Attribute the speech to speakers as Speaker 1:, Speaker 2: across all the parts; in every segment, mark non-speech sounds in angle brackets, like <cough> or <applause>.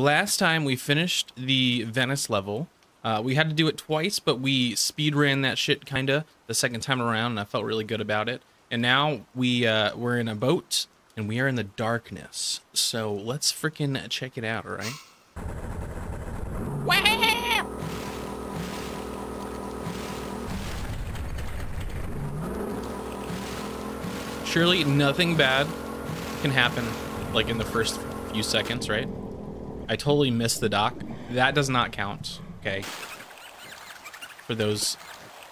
Speaker 1: last time we finished the Venice level. Uh, we had to do it twice, but we speed ran that shit kinda the second time around, and I felt really good about it. And now we uh, we're in a boat and we are in the darkness. So let's freaking check it out, all right? Surely nothing bad can happen like in the first few seconds, right? I totally missed the dock. That does not count, okay? For those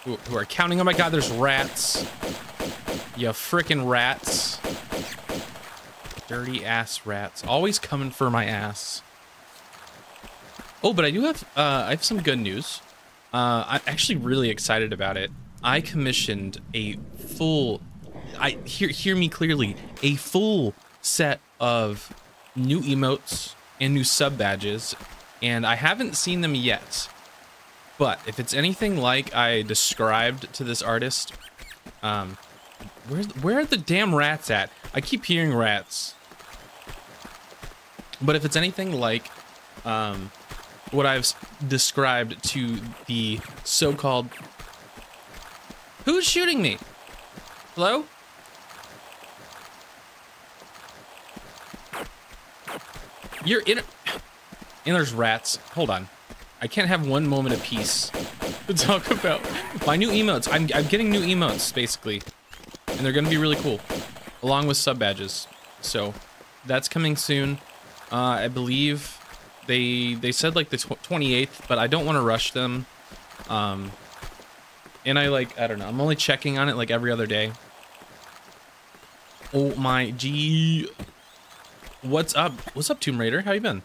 Speaker 1: who, are counting. Oh my god, there's rats. You freaking rats. Dirty ass rats. Always coming for my ass. Oh, but I do have uh, I have some good news. Uh, I'm actually really excited about it. I commissioned a full I hear hear me clearly, a full set of new emotes and new sub badges, and I haven't seen them yet. But if it's anything like I described to this artist, um, where's where are the damn rats at? I keep hearing rats. But if it's anything like um, what I've described to the so-called Who's shooting me? Hello? You're in. And there's rats. Hold on. I can't have one moment of peace to talk about my new emotes. I'm, I'm getting new emotes, basically. And they're going to be really cool. Along with sub badges. So, that's coming soon. Uh, I believe they they said like the tw 28th, but I don't want to rush them. Um, and I like, I don't know. I'm only checking on it like every other day. Oh my G. What's up? What's up, Tomb Raider? How you been?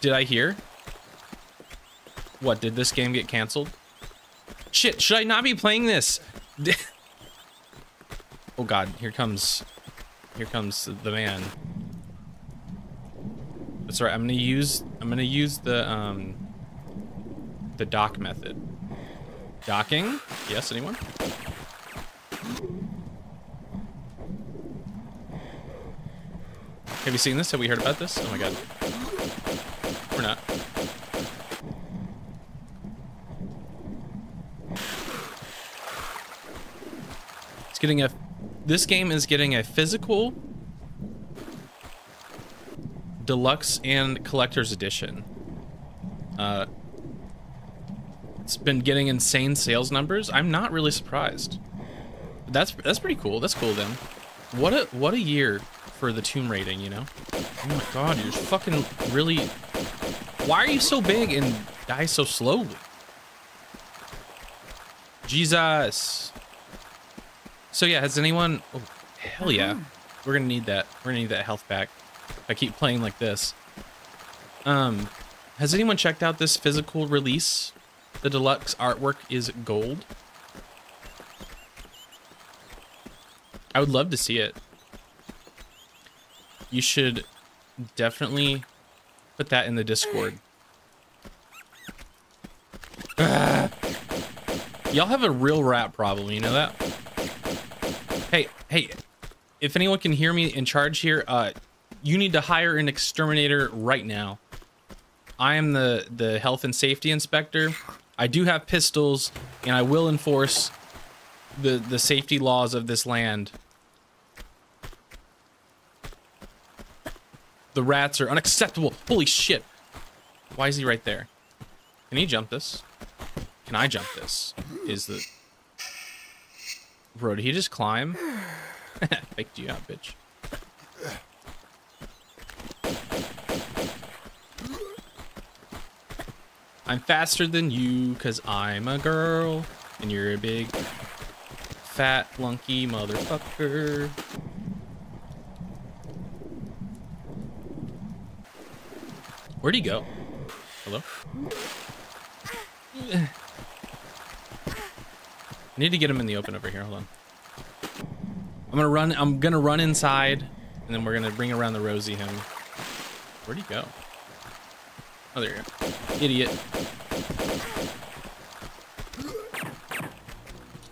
Speaker 1: Did I hear? What, did this game get canceled? Shit, should I not be playing this? <laughs> oh god, here comes... Here comes the man. That's right, I'm gonna use... I'm gonna use the, um... The dock method. Docking? Yes, anyone? Have you seen this? Have we heard about this? Oh my god. We're not. It's getting a... This game is getting a physical, deluxe, and collector's edition. Uh, it's been getting insane sales numbers. I'm not really surprised. That's that's pretty cool. That's cool then. What a what a year for the tomb raiding, you know? Oh my god, you're fucking really Why are you so big and die so slowly? Jesus. So yeah, has anyone oh hell yeah. We're gonna need that. We're gonna need that health back. If I keep playing like this. Um has anyone checked out this physical release? The deluxe artwork is gold. I would love to see it. You should definitely put that in the Discord. <sighs> Y'all have a real rat problem, you know that? Hey, hey, if anyone can hear me in charge here, uh, you need to hire an exterminator right now. I am the, the health and safety inspector. I do have pistols, and I will enforce the, the safety laws of this land. The rats are unacceptable. Holy shit. Why is he right there? Can he jump this? Can I jump this? Is the... Bro, did he just climb? <laughs> Faked you out, bitch. I'm faster than you because I'm a girl and you're a big fat flunky motherfucker. Where'd he go? Hello? I need to get him in the open over here. Hold on. I'm gonna run. I'm gonna run inside, and then we're gonna bring around the Rosie him. Where'd he go? Oh, there you go. Idiot.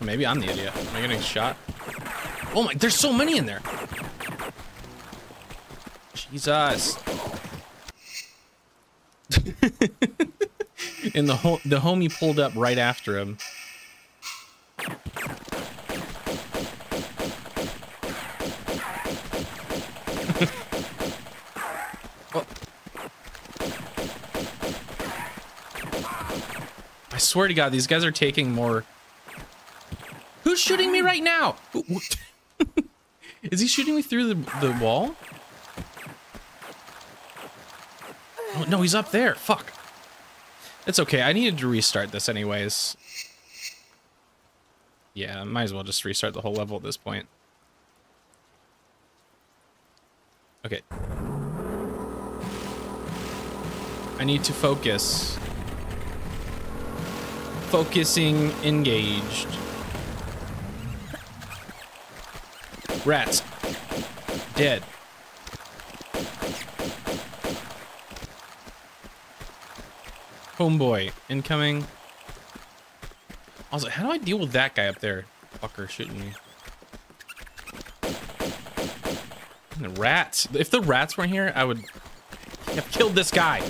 Speaker 1: Maybe I'm the idiot. Am I getting shot? Oh my, there's so many in there. Jesus. <laughs> and the ho- the homie pulled up right after him. <laughs> I swear to God, these guys are taking more. Who's shooting me right now? <laughs> Is he shooting me through the, the wall? No, he's up there. Fuck. It's okay. I needed to restart this anyways. Yeah, might as well just restart the whole level at this point. Okay. I need to focus. Focusing engaged. Rats. Dead. Homeboy, incoming. Also, how do I deal with that guy up there? Fucker shooting me. And the rats. If the rats weren't here, I would have killed this guy.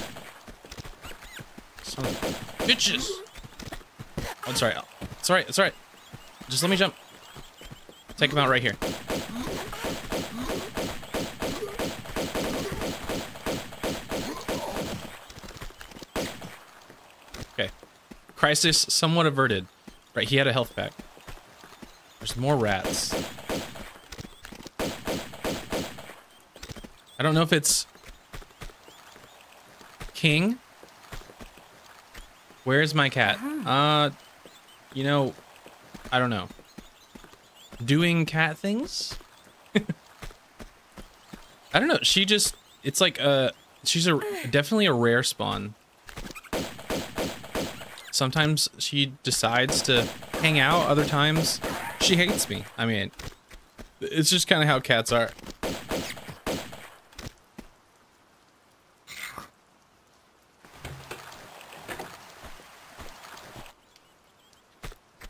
Speaker 1: Son of bitches. Oh, it's alright. It's alright. It's alright. Just let me jump. Take him out right here. Crisis somewhat averted. Right, he had a health pack. There's more rats. I don't know if it's King. Where's my cat? Uh, you know, I don't know. Doing cat things? <laughs> I don't know. She just, it's like a, she's a, definitely a rare spawn. Sometimes she decides to hang out. Other times she hates me. I mean, it's just kind of how cats are.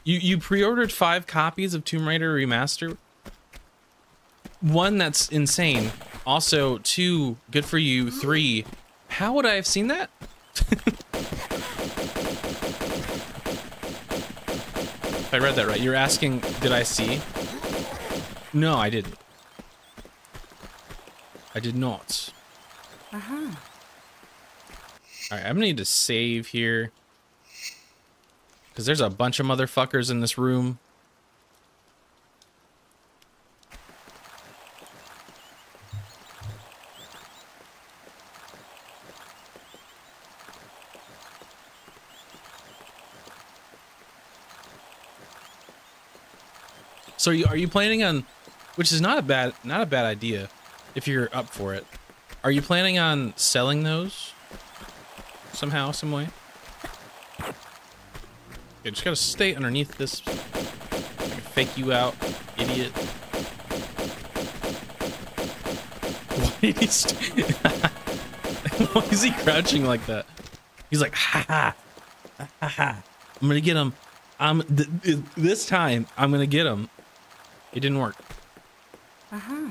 Speaker 1: You you pre-ordered five copies of Tomb Raider Remaster. One that's insane. Also, two good for you. Three, how would I have seen that? <laughs> If I read that right. You're asking, did I see? No, I didn't. I did not.
Speaker 2: Uh-huh.
Speaker 1: All right, I'm gonna need to save here. Because there's a bunch of motherfuckers in this room. So are you, are you planning on, which is not a bad not a bad idea, if you're up for it. Are you planning on selling those somehow, some way? Okay, just gotta stay underneath this. Fake you out, idiot. <laughs> Why did he st- <laughs> Why is he crouching like that? He's like, ha ha, ha ha. I'm gonna get him. I'm th- th- this time. I'm gonna get him. It didn't work.
Speaker 2: Uh-huh.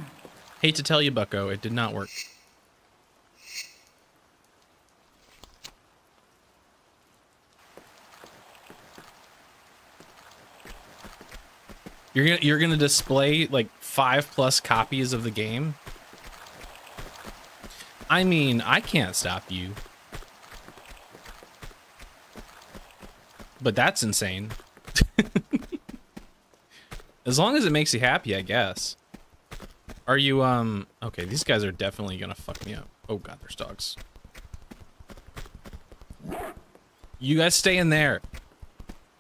Speaker 1: Hate to tell you, Bucko, it did not work. You're gonna you're gonna display like five plus copies of the game. I mean, I can't stop you. But that's insane. As long as it makes you happy, I guess. Are you, um... Okay, these guys are definitely gonna fuck me up. Oh god, there's dogs. You guys stay in there.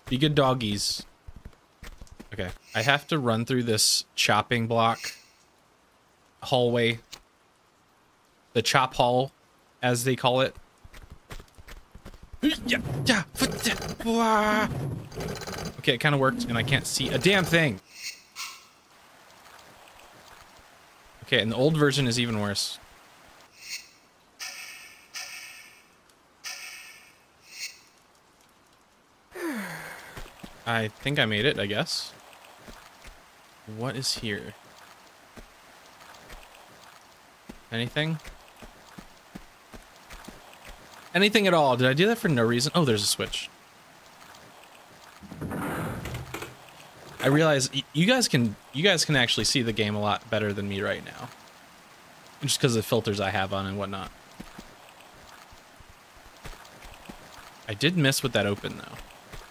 Speaker 1: Be good doggies. Okay, I have to run through this chopping block hallway. The chop hall, as they call it. Okay, it kind of worked, and I can't see a damn thing. Okay, and the old version is even worse. I think I made it, I guess. What is here? Anything? Anything at all. Did I do that for no reason? Oh, there's a switch. I realize you guys can you guys can actually see the game a lot better than me right now. Just because of the filters I have on and whatnot. I did miss with that open though.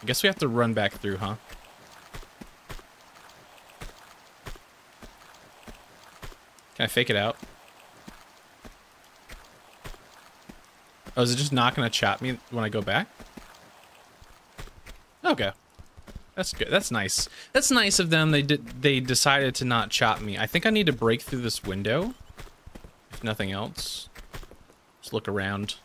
Speaker 1: I guess we have to run back through, huh? Can I fake it out? Oh, is it just not gonna chop me when I go back? Okay. That's good. That's nice. That's nice of them. They did they decided to not chop me. I think I need to break through this window. If nothing else. Just look around.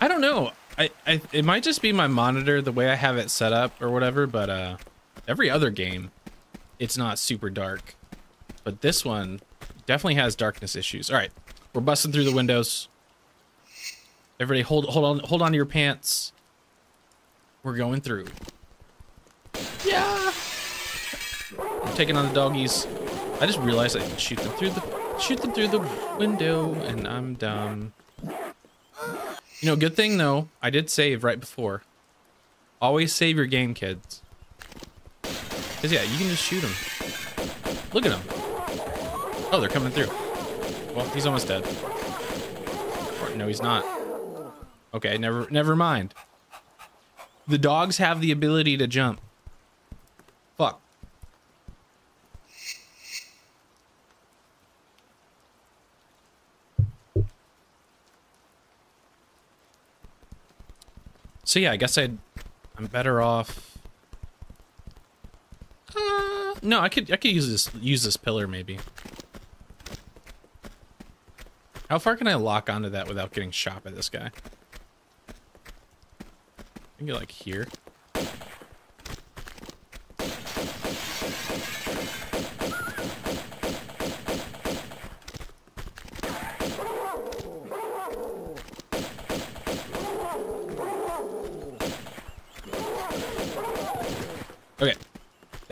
Speaker 1: I don't know. I, I it might just be my monitor the way I have it set up or whatever, but uh every other game it's not super dark. But this one definitely has darkness issues. All right. We're busting through the windows. Everybody hold hold on hold on to your pants. We're going through. Yeah. I'm taking on the doggies. I just realized I can shoot them through the shoot them through the window and I'm dumb. You know, good thing though, I did save right before. Always save your game, kids. Cause yeah, you can just shoot them. Look at them. Oh, they're coming through. Well, he's almost dead. Or, no, he's not. Okay, never, never mind. The dogs have the ability to jump. Fuck. So yeah, I guess I'd I'm better off. Uh, no, I could I could use this use this pillar maybe. How far can I lock onto that without getting shot by this guy? I can get like here.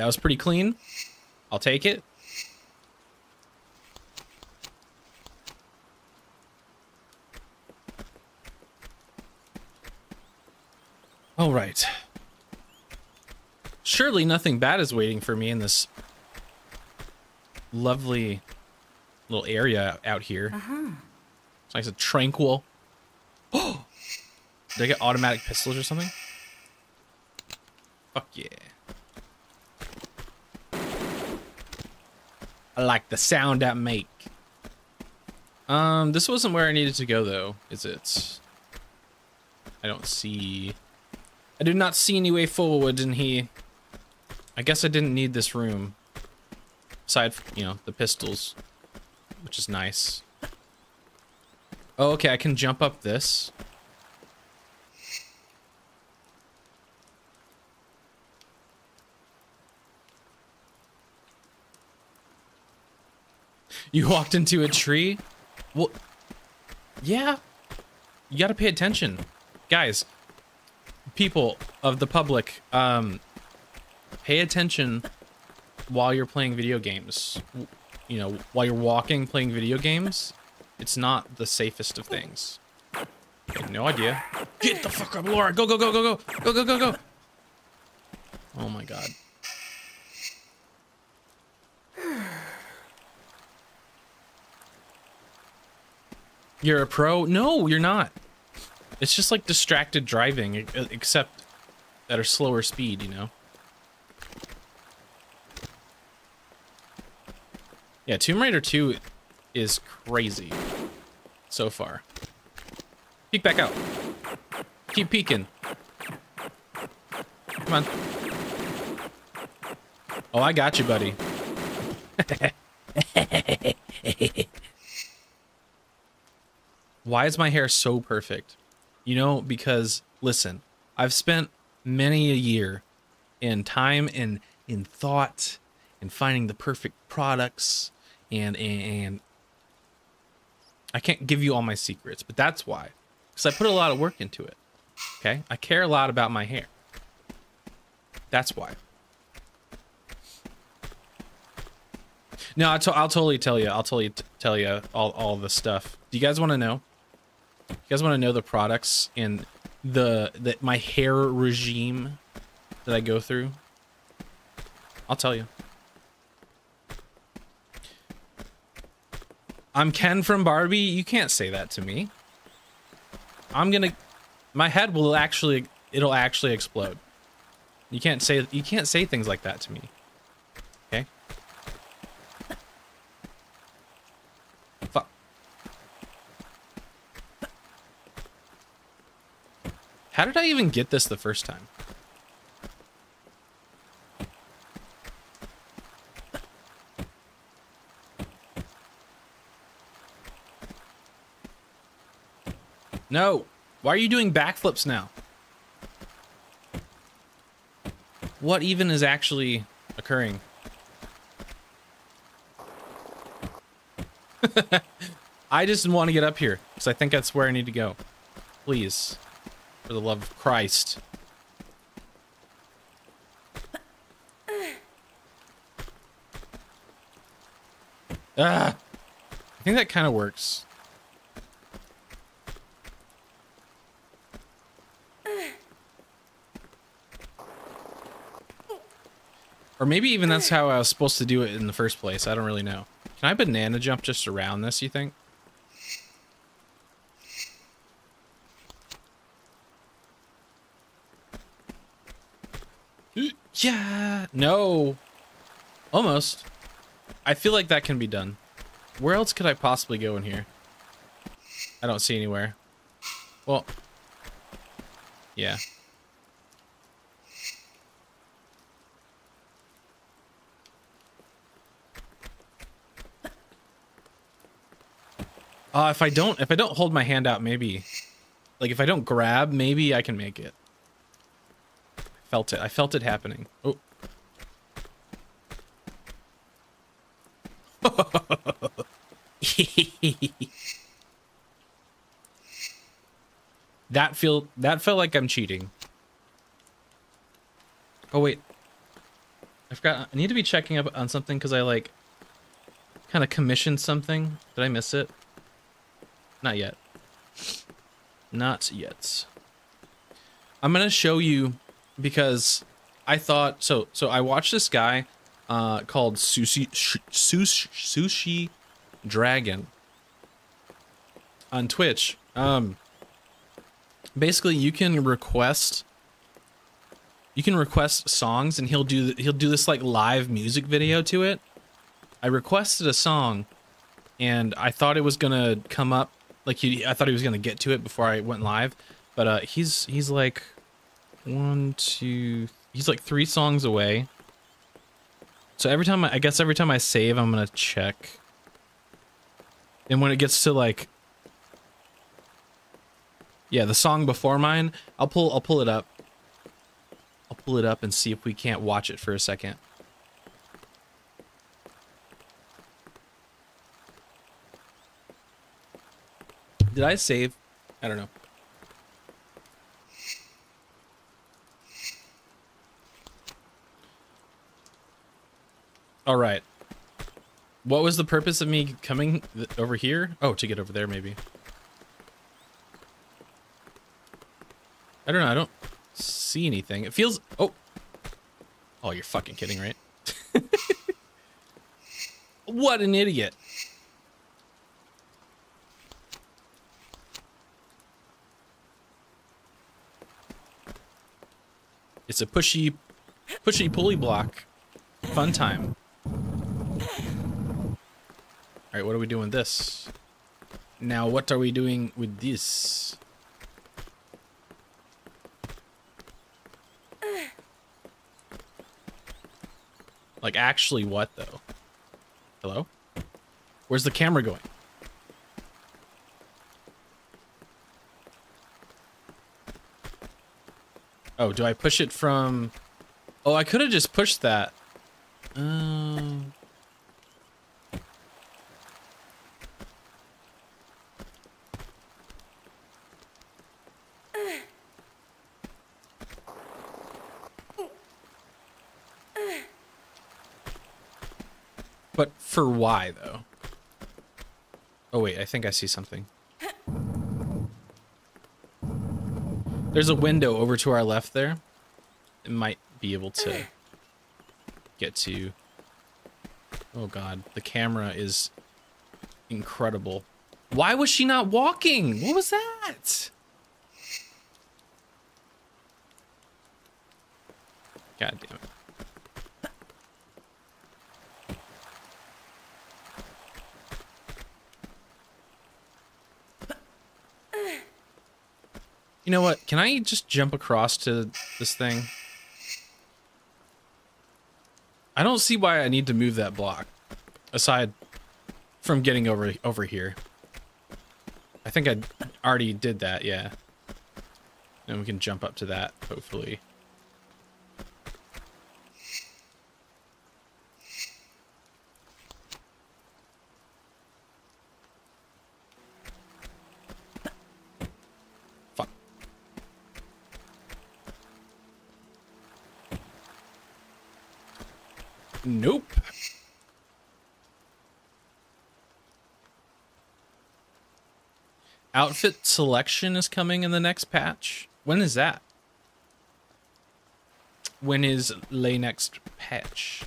Speaker 1: That was pretty clean. I'll take it. All right. Surely nothing bad is waiting for me in this lovely little area out here.
Speaker 2: Uh-huh.
Speaker 1: It's nice and tranquil. Oh! <gasps> Did I get automatic pistols or something? Fuck yeah. I like the sound I make. Um, this wasn't where I needed to go though, is it? I don't see... I do not see any way forward in here. I guess I didn't need this room. Aside, from, you know, the pistols. Which is nice. Oh, okay, I can jump up this. You walked into a tree? Well, yeah. You gotta pay attention. Guys, people of the public, um, pay attention while you're playing video games. You know, while you're walking playing video games, it's not the safest of things. No idea. Get the fuck up, Laura! Go, go, go, go, go! Go, go, go, go! Oh my god. You're a pro? No, you're not. It's just like distracted driving, except at a slower speed, you know? Yeah, Tomb Raider 2 is crazy so far. Peek back out. Keep peeking. Come on. Oh, I got you, buddy. <laughs> Why is my hair so perfect? You know, because listen, I've spent many a year in time and in thought and finding the perfect products and and, I can't give you all my secrets, but that's why. Because I put a lot of work into it. Okay? I care a lot about my hair. That's why. No, I'll totally tell you. I'll totally t- tell you all, all the stuff. Do you guys want to know? You guys want to know the products and the, that my hair regime that I go through? I'll tell you. I'm Ken from Barbie. You can't say that to me. I'm gonna, my head will actually, it'll actually explode. You can't say, you can't say things like that to me. How did I even get this the first time? No. Why are you doing backflips now? What even is actually occurring? <laughs> I just want to get up here because I think that's where I need to go. Please. For the love of Christ. Ah! I think that kind of works. Or maybe even that's how I was supposed to do it in the first place. I don't really know. Can I banana jump just around this, you think? Yeah, no. Almost. I feel like that can be done. Where else could I possibly go in here? I don't see anywhere. Well, yeah. Uh, if I don't, if I don't hold my hand out, maybe, like if I don't grab, maybe I can make it. Felt it. I felt it happening. Oh. <laughs> that feel that felt like I'm cheating. Oh wait. I forgot. I need to be checking up on something because I like kind of commissioned something. Did I miss it? Not yet. Not yet. I'm gonna show you because I thought so. So I watched this guy uh, called Sushi Sushi Sushi Dragon on Twitch. Um, basically, you can request you can request songs, and he'll do he'll do this like live music video to it. I requested a song, and I thought it was gonna come up like he. I thought he was gonna get to it before I went live, but uh, he's he's like one, two. He's like three songs away. So every time I, I guess every time I save, I'm gonna check. And when it gets to like, yeah, the song before mine, I'll pull I'll pull it up. I'll pull it up and see if we can't watch it for a second. Did I save? I don't know. All right. What was the purpose of me coming over here? Oh, to get over there, maybe. I don't know. I don't see anything. It feels... Oh. Oh, you're fucking kidding, right? <laughs> what an idiot. It's a pushy, pushy pulley block. Fun time. Alright, what are we doing this? Now, what are we doing with this? Like, actually what, though? Hello? Where's the camera going? Oh, do I push it from... Oh, I could have just pushed that. Um... But for why, though? Oh, wait, I think I see something. There's a window over to our left there. It might be able to get to... Oh, God. The camera is incredible. Why was she not walking? What was that? God damn it. You know what? Can I just jump across to this thing? I don't see why I need to move that block. Aside from getting over over here. I think I already did that, yeah. And we can jump up to that, hopefully. Fuck. Nope. Selection is coming in the next patch. When is that? When is lay next patch?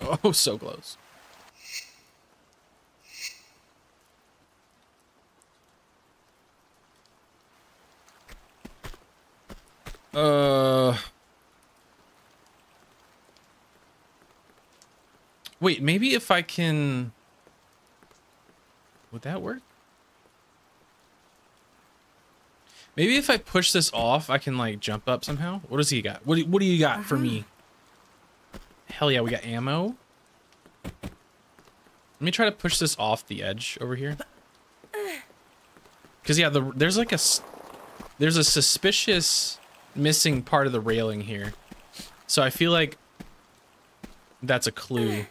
Speaker 1: Oh, so close. Uh. Wait, maybe if I can. Would that work? Maybe if I push this off, I can like jump up somehow. What does he got? What do, what do you got for me? Uh-huh. Hell yeah, we got ammo. Let me try to push this off the edge over here. Uh. Cause yeah, the there's like a there's a suspicious missing part of the railing here, so I feel like that's a clue.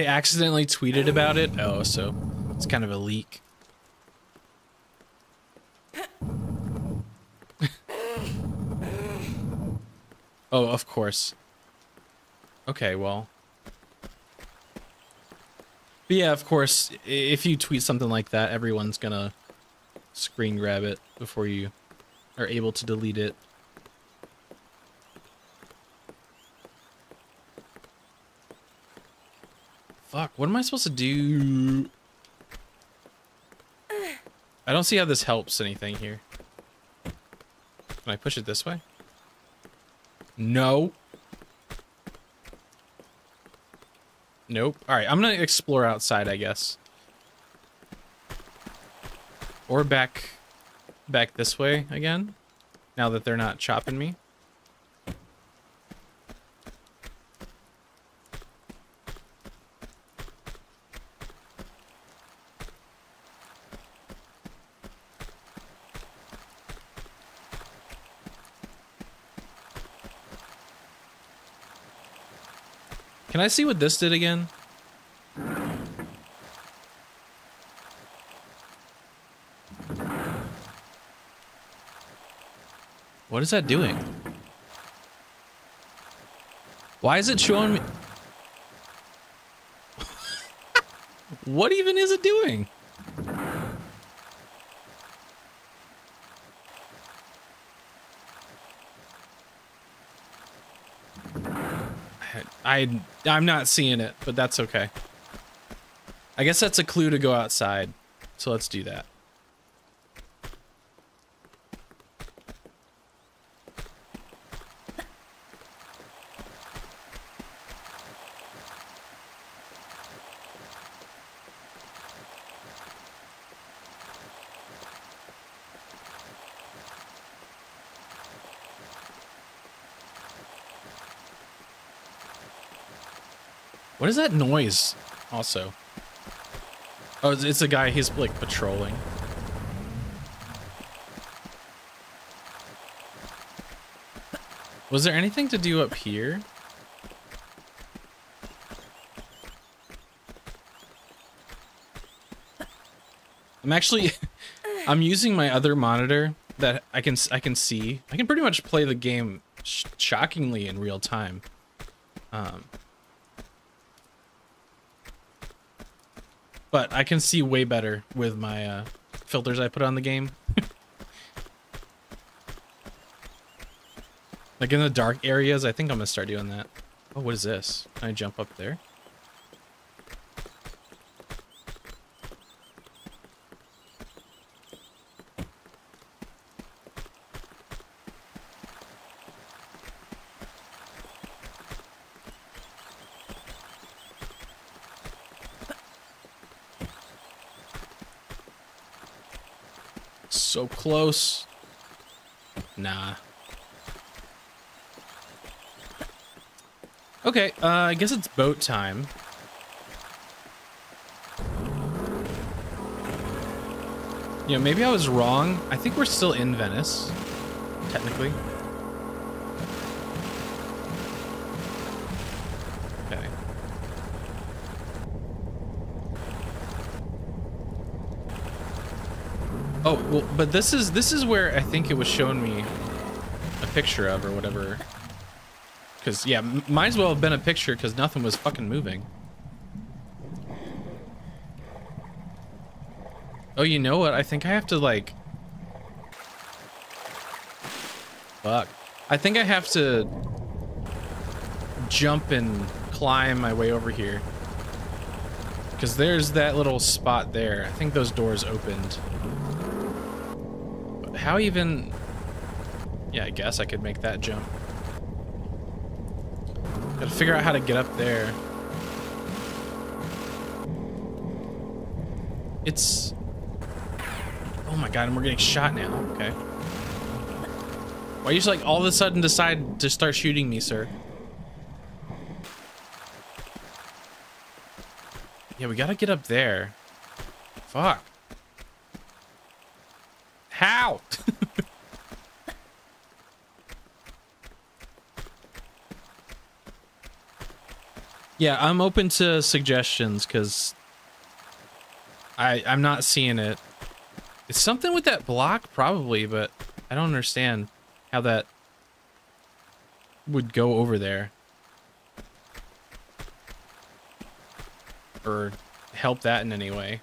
Speaker 1: They accidentally tweeted about it. Oh, so it's kind of a leak. <laughs> oh, of course. Okay, well. But yeah, of course, if you tweet something like that, everyone's gonna screen grab it before you are able to delete it. Fuck, what am I supposed to do? I don't see how this helps anything here. Can I push it this way? No. Nope. Alright, I'm gonna explore outside, I guess. Or back back this way again. Now that they're not chopping me. Can I see what this did again? What is that doing? Why is it showing me? <laughs> what even is it doing? I I'm not seeing it, but that's okay. I guess that's a clue to go outside. So let's do that. Is that noise? Also. Oh, it's, a guy. He's like patrolling. Was there anything to do up here? I'm actually <laughs> I'm using my other monitor that I can I can see. I can pretty much play the game sh shockingly in real time. Um, but I can see way better with my uh, filters I put on the game. <laughs> like in the dark areas, I think I'm gonna start doing that. Oh, what is this? Can I jump up there? So close. Nah. Okay, uh, I guess it's boat time. You know, maybe I was wrong. I think we're still in Venice, technically. Okay. Oh, well, but this is this is where I think it was showing me a picture of or whatever. Because, yeah, might as well have been a picture because nothing was fucking moving. Oh, you know what? I think I have to, like... Fuck. I think I have to jump and climb my way over here. Because there's that little spot there. I think those doors opened. How even... Yeah, I guess I could make that jump. Gotta figure out how to get up there. It's... Oh my god, and we're getting shot now. Okay. Why you just like all of a sudden decide to start shooting me, sir? Yeah, we gotta get up there. Fuck. How? Yeah, I'm open to suggestions because I I'm not seeing it. It's something with that block probably, but I don't understand how that would go over there or help that in any way.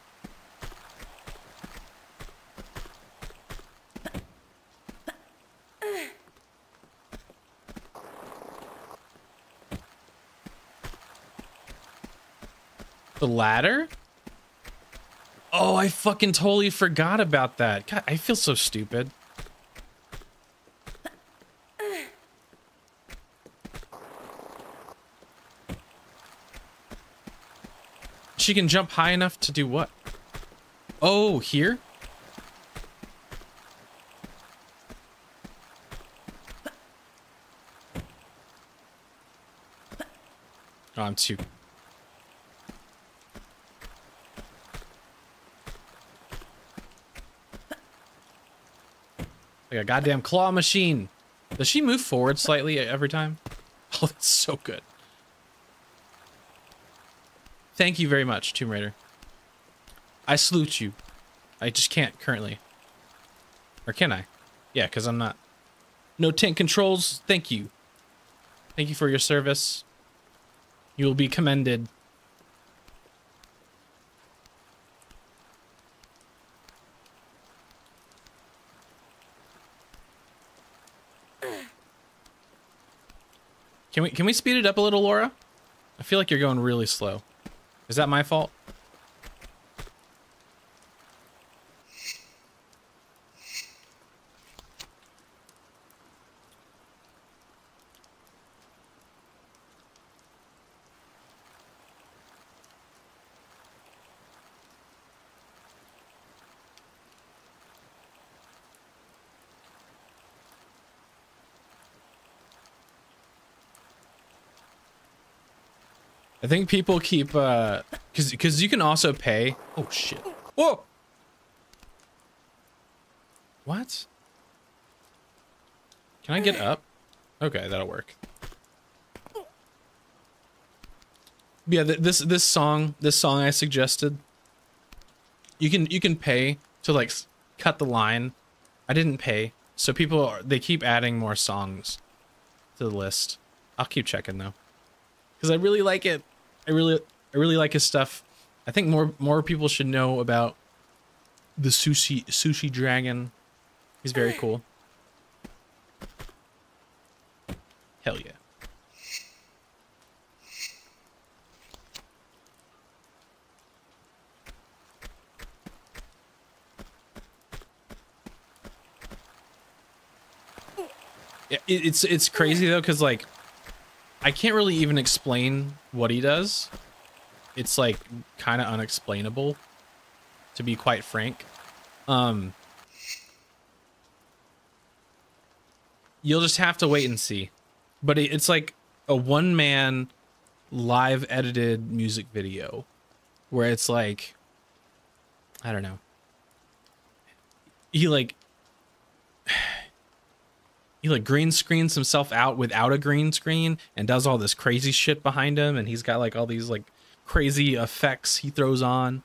Speaker 1: The ladder? Oh, I fucking totally forgot about that. God, I feel so stupid. She can jump high enough to do what? Oh, here? Oh, I'm too Like a goddamn claw machine. Does she move forward slightly every time? <laughs> Oh, that's so good. Thank you very much, Tomb Raider. I salute you. I just can't currently. Or can I? Yeah, because I'm not. No tank controls. Thank you. Thank you for your service. You will be commended. Can we can we speed it up a little, Laura? I feel like you're going really slow. Is that my fault? I think people keep uh cuz cuz you can also pay. Oh shit. Whoa. What? Can I get up? Okay, that'll work. Yeah, th this this song, this song I suggested you can you can pay to like cut the line. I didn't pay, so people are, they keep adding more songs to the list. I'll keep checking though, because I really like it. I really I really like his stuff. I think more more people should know about the sushi sushi dragon. He's very cool. Hell yeah. Yeah, it's it's crazy though, cause like I can't really even explain what he does. It's like kind of unexplainable, to be quite frank. Um, you'll just have to wait and see. But it's like a one man live edited music video where it's like I don't know. He like he like green screens himself out without a green screen and does all this crazy shit behind him and he's got like all these like crazy effects he throws on.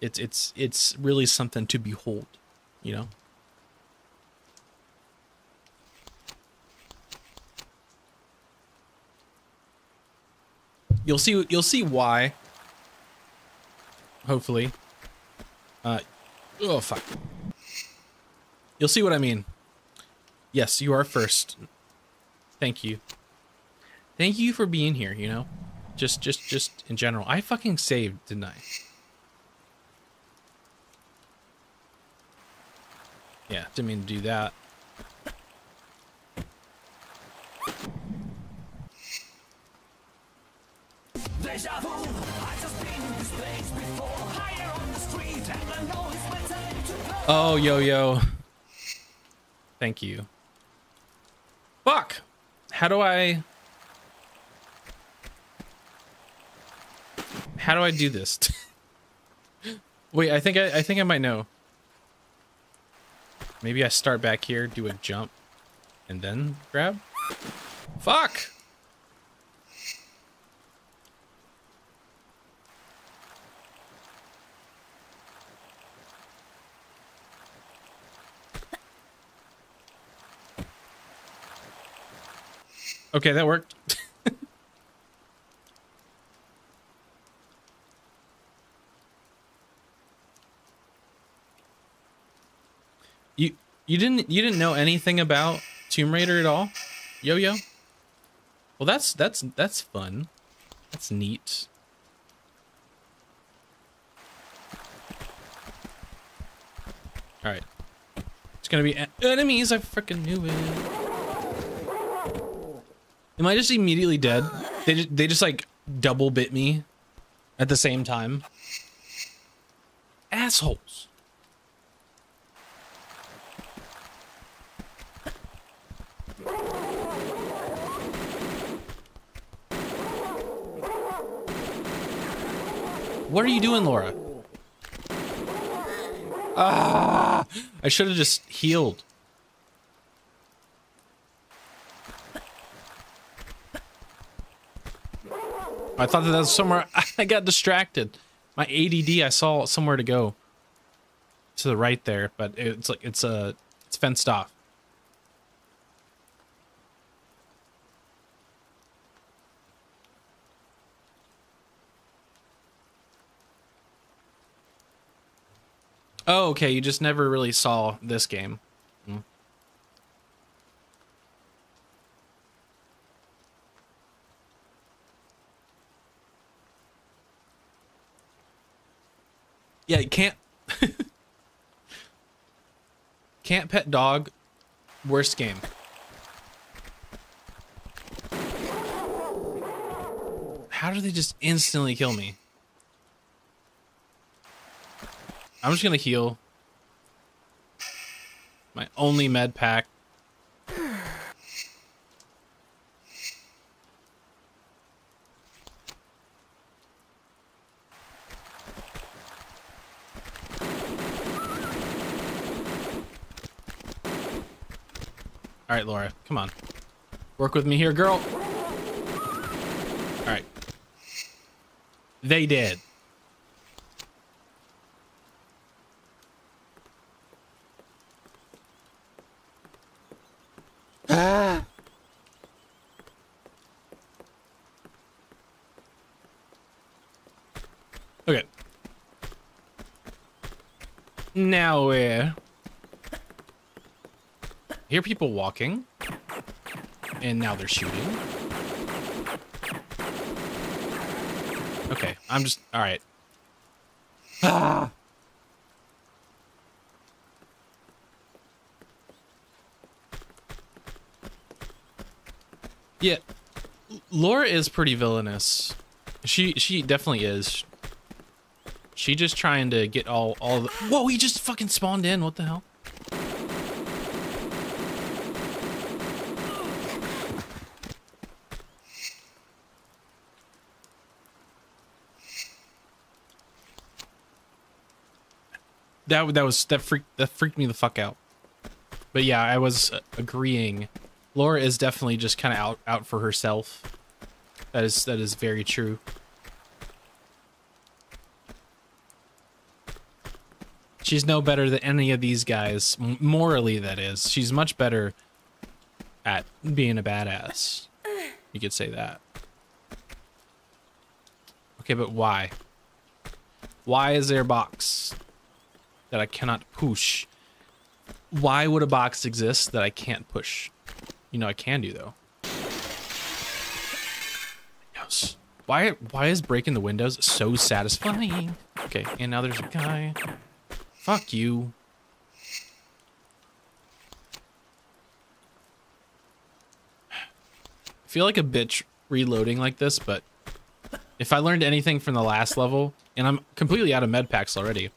Speaker 1: It's it's it's really something to behold, you know. You'll see you'll see why. Hopefully. Uh oh fuck. You'll see what I mean. Yes, you are first. Thank you. Thank you for being here, you know? Just just just in general. I fucking saved, didn't I? Yeah, didn't mean to do that. Oh, yo, yo. Thank you. Fuck! How do I... How do I do this? <laughs> Wait, I think I, I think I might know. Maybe I start back here, do a jump, and then grab? Fuck! Okay, that worked. <laughs> you you didn't you didn't know anything about Tomb Raider at all? Yo yo? Well that's that's that's fun. That's neat. Alright. It's gonna be en- enemies, I freaking knew it. Am I just immediately dead? They just, they just like double bit me at the same time. Assholes. What are you doing, Laura? Ah! I should have just healed. I thought that, that was somewhere. <laughs> I got distracted. My ADD. I saw somewhere to go. To the right there, but it's like it's a uh, it's fenced off. Oh, okay. You just never really saw this game. Yeah, you can't. <laughs> can't pet dog. Worst game. How do they just instantly kill me? I'm just gonna heal. My only med pack. All right, Laura, come on. Work with me here, girl. All right. They did. Ah. <gasps> Okay. Now where? Hear people walking. And now they're shooting. Okay, I'm just all right. Ah. <sighs> Yeah, Laura is pretty villainous. She she definitely is. She just trying to get all all the. Whoa! He just fucking spawned in. What the hell? That that was that freaked that freaked me the fuck out. But yeah, I was agreeing. Laura is definitely just kind of out out for herself. That is that is very true. She's no better than any of these guys, morally that is. She's much better at being a badass. You could say that. Okay, but why? Why is there a box that I cannot push? Why would a box exist that I can't push? You know, I can do though. Yes. Why why is breaking the windows so satisfying? Okay, and now there's a guy. Fuck you. I feel like a bitch reloading like this, but if I learned anything from the last level, and I'm completely out of med packs already,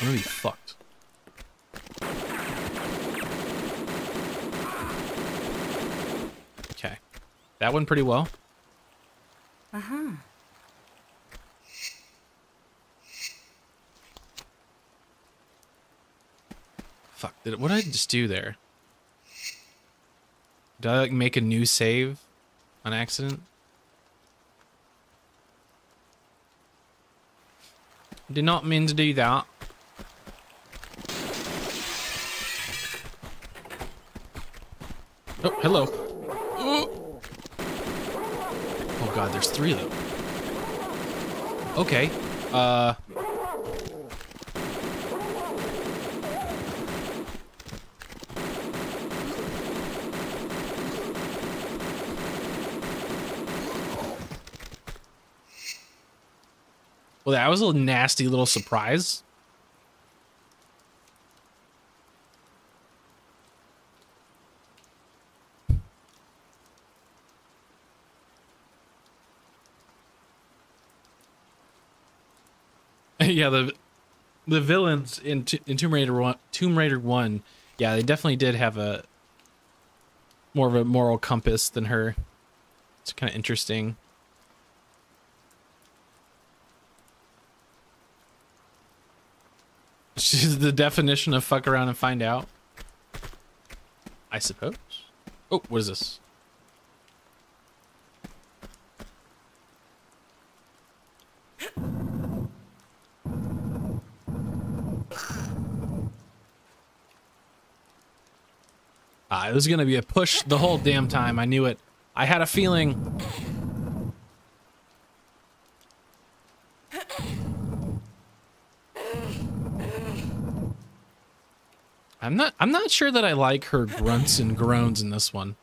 Speaker 1: I'm gonna be fucked. Okay. That went pretty well.
Speaker 2: Uh-huh.
Speaker 1: Fuck, did, what did I just do there? Did I like make a new save on accident? Did not mean to do that. Oh, hello. Oh, oh god, there's three of them. Okay. Uh Well, that was a nasty little surprise. Yeah, the the villains in, in Tomb Raider one, Tomb Raider one, yeah, they definitely did have a more of a moral compass than her. It's kind of interesting. <laughs> She's the definition of fuck around and find out. I suppose. Oh, what is this? Ah, it was gonna be a push the whole damn time. I knew it. I had a feeling. I'm not I'm not sure that I like her grunts and groans in this one.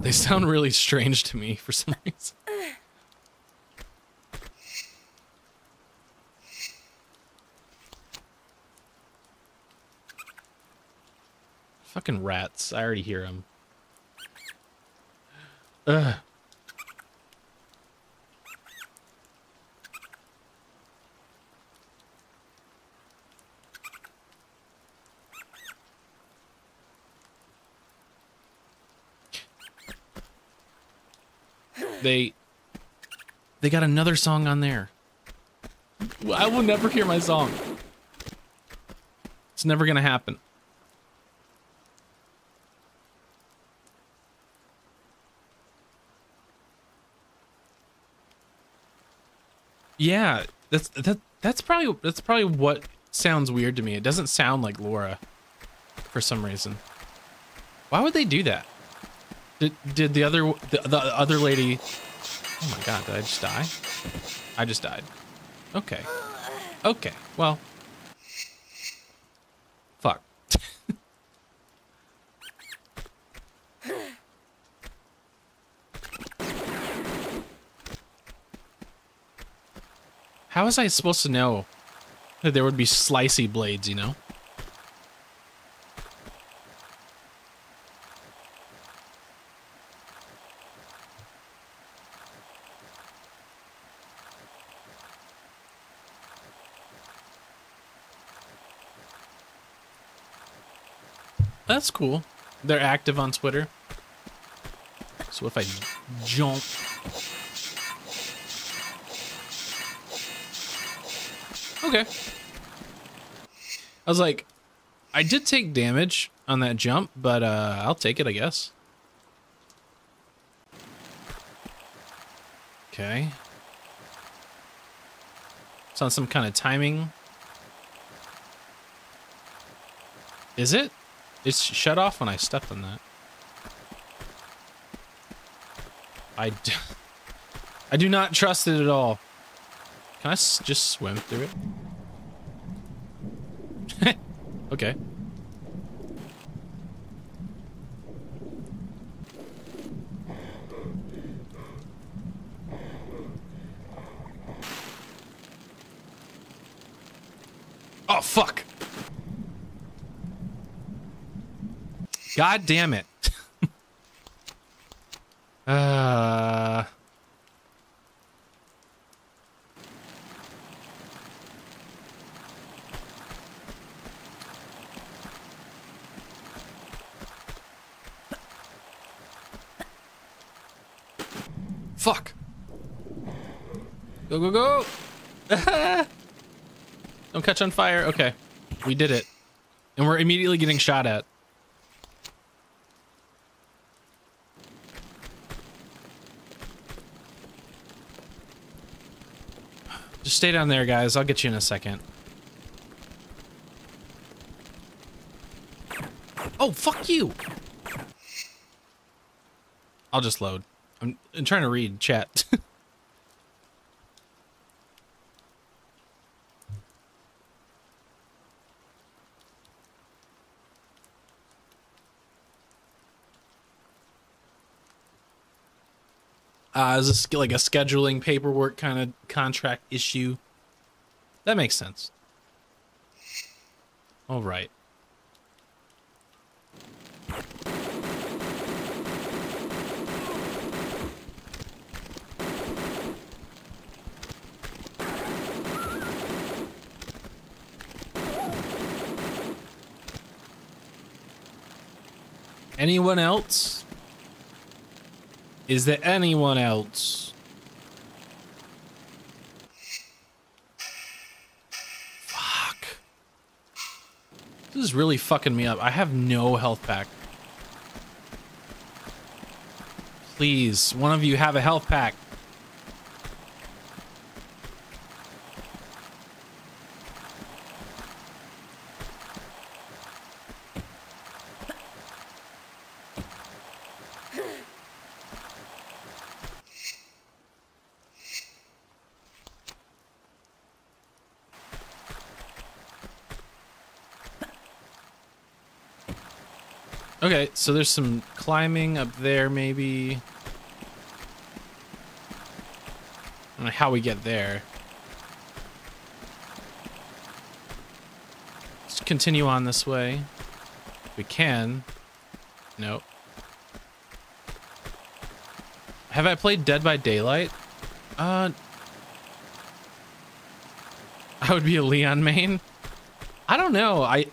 Speaker 1: They sound really strange to me for some reason. Fucking rats. I already hear them. Ugh. They they got another song on there. I will never hear my song. It's never gonna happen. Yeah, that's that that's probably that's probably what sounds weird to me. It doesn't sound like Laura for some reason. Why would they do that? Did did the other the, the other lady Oh my god, did I just die? I just died. Okay. Okay, well. Fuck. How was I supposed to know that there would be slicey blades, you know? That's cool. They're active on Twitter. So if I jump... Okay. I was like, I did take damage on that jump, but uh, I'll take it, I guess. Okay. It's on some kind of timing. Is it? It's shut off when I stepped on that. <laughs> I do not trust it at all. Can I just swim through it? Okay. Oh, fuck. God damn it. uh... Fuck. Go, go, go. Don't catch on fire. Okay. We did it. And we're immediately getting shot at. Just stay down there, guys. I'll get you in a second. Oh, fuck you! I'll just load. I'm, I'm trying to read chat. <laughs> Is this like a scheduling paperwork kind of contract issue? That makes sense. All right. Anyone else? Is there anyone else? Fuck. This is really fucking me up. I have no health pack. Please, one of you have a health pack. Okay, so there's some climbing up there, maybe. I don't know how we get there. Let's continue on this way. We can. Nope. Have I played Dead by Daylight? Uh, I would be a Leon main. I don't know. I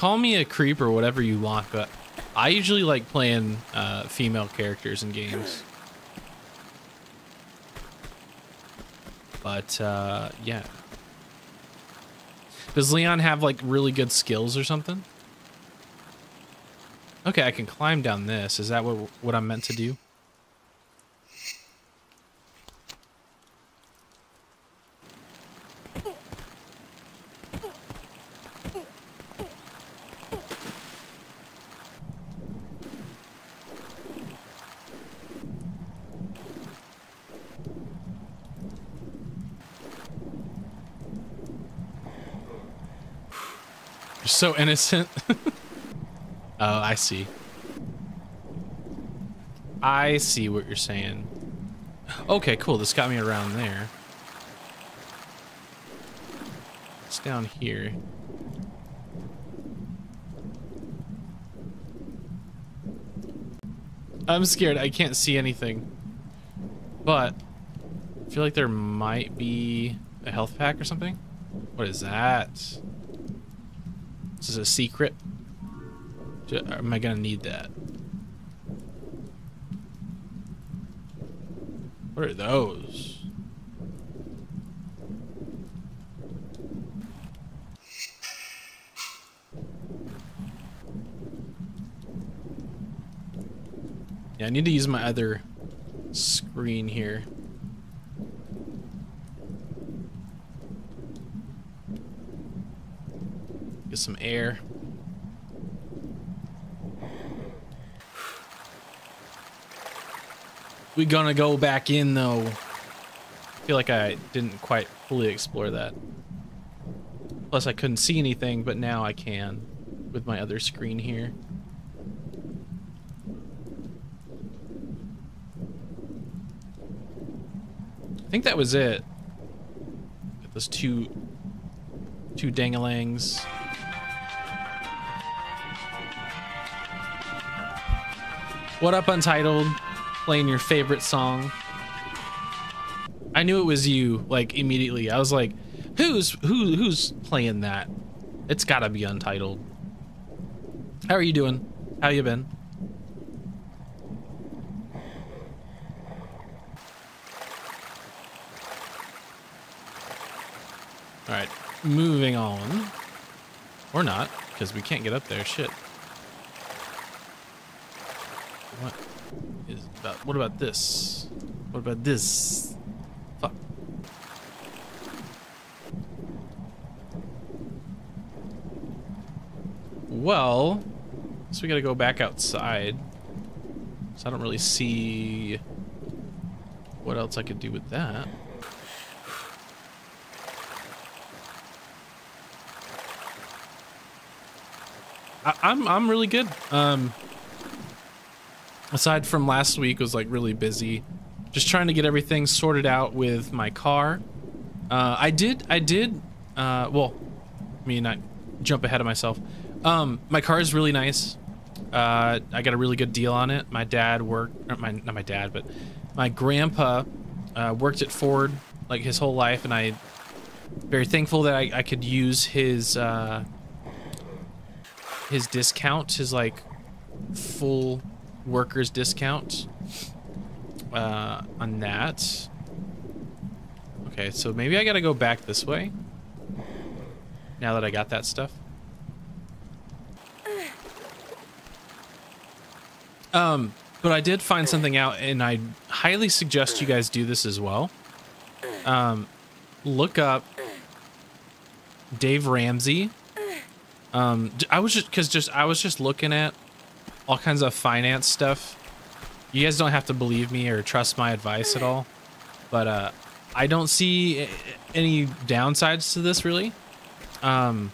Speaker 1: call me a creep or whatever you want, but I usually like playing uh, female characters in games. But uh, yeah. Does Leon have like really good skills or something? Okay, I can climb down this. Is that what what I'm meant to do? So innocent. <laughs> oh, I see. I see what you're saying. Okay, cool. This got me around there. It's down here. I'm scared. I can't see anything. But I feel like there might be a health pack or something. What is that? Is a secret. Am I gonna need that? What are those? Yeah, I need to use my other screen here. Some air. We're gonna go back in though. I feel like I didn't quite fully explore that. Plus I couldn't see anything, but now I can with my other screen here. I think that was it. Get those two two dangalangs. What up, Untitled? Playing your favorite song. I knew it was you, like, immediately. I was like, who's who who's playing that? It's gotta be Untitled. How are you doing? How you been? Alright, moving on. Or not, because we can't get up there. Shit. What is about what about this? What about this? Fuck. Well, so we gotta go back outside. So I don't really see what else I could do with that. I, I'm I'm really good. Um, aside from last week was like really busy, just trying to get everything sorted out with my car. Uh, I did I did uh, well, I mean I jump ahead of myself. Um, my car is really nice. Uh, I got a really good deal on it. My dad worked, not my not my dad, but my grandpa uh, worked at Ford like his whole life, and I very thankful that I, I could use his uh, his discount, his like full workers discount uh, on that. Okay, so maybe I gotta go back this way now that I got that stuff. Um, but I did find something out, and I highly suggest you guys do this as well. Um, look up Dave Ramsey um, I was just because just I was just looking at all kinds of finance stuff. You guys don't have to believe me or trust my advice at all, but uh, I don't see any downsides to this really. Um,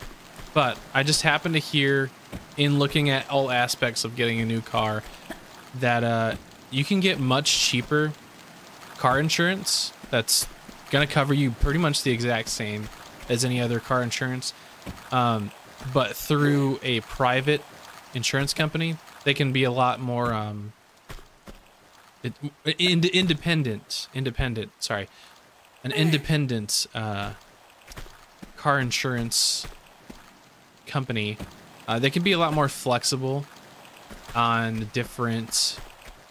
Speaker 1: but I just happen to hear in looking at all aspects of getting a new car that uh, you can get much cheaper car insurance that's gonna cover you pretty much the exact same as any other car insurance. Um, but through a private insurance company, they can be a lot more um, independent. Independent. Sorry, an independent uh, car insurance company. Uh, they can be a lot more flexible on different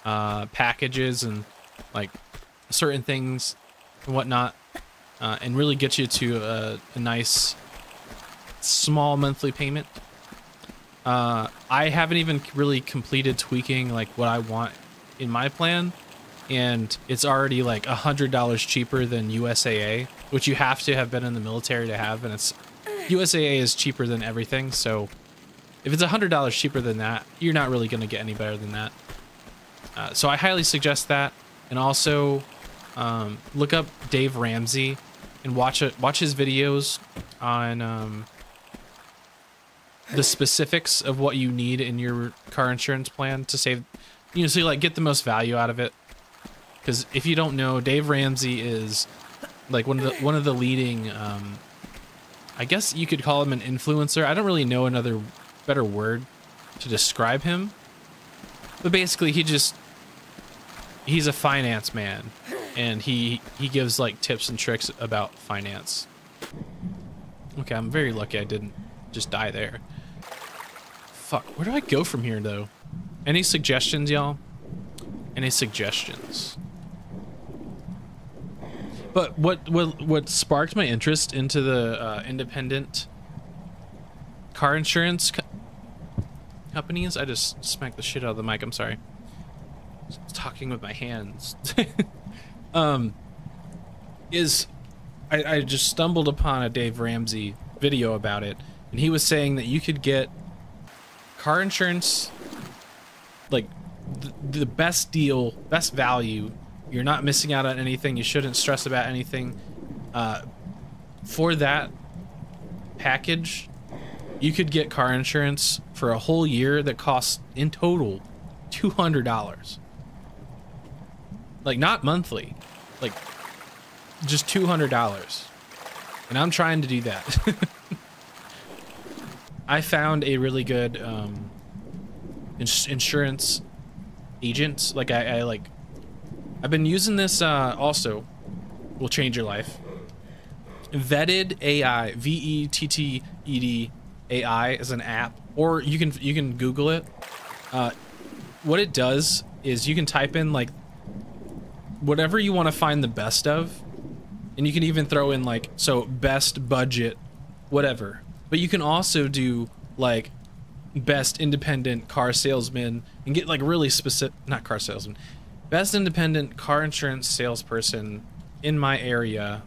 Speaker 1: uh, packages and like certain things and whatnot, uh, and really get you to a, a nice small monthly payment. Uh, I haven't even really completed tweaking like what I want in my plan, and it's already like a hundred dollars cheaper than USAA, which you have to have been in the military to have, and it's USAA is cheaper than everything. So if it's a hundred dollars cheaper than that, you're not really going to get any better than that. Uh, so I highly suggest that, and also um, look up Dave Ramsey and watch. Watch his videos on um, the specifics of what you need in your car insurance plan to save, you know, so you like get the most value out of it. Because if you don't know, Dave Ramsey is like one of the one of the leading. Um, I guess you could call him an influencer. I don't really know another better word to describe him. But basically, he just he's a finance man, and he he gives like tips and tricks about finance. Okay, I'm very lucky I didn't just die there. Fuck, where do I go from here though? Any suggestions, y'all? Any suggestions? But what what what sparked my interest into the uh, independent car insurance co companies? I just smacked the shit out of the mic. I'm sorry. Talking with my hands. <laughs> um, is I, I just stumbled upon a Dave Ramsey video about it, and he was saying that you could get car insurance like the, the best deal, best value. You're not missing out on anything. You shouldn't stress about anything. Uh, for that package, you could get car insurance for a whole year that costs in total two hundred dollars. Like not monthly, like just two hundred dollars, and I'm trying to do that. <laughs> I found a really good um, ins insurance agent. Like I, I like, I've been using this. Uh, also, will change your life. Vetted AI, V E T T E D A I, is an app, or you can you can Google it. Uh, what it does is you can type in like whatever you want to find the best of, and you can even throw in like so best budget, whatever. But you can also do like best independent car salesman and get like really specific not car salesman best independent car insurance salesperson in my area.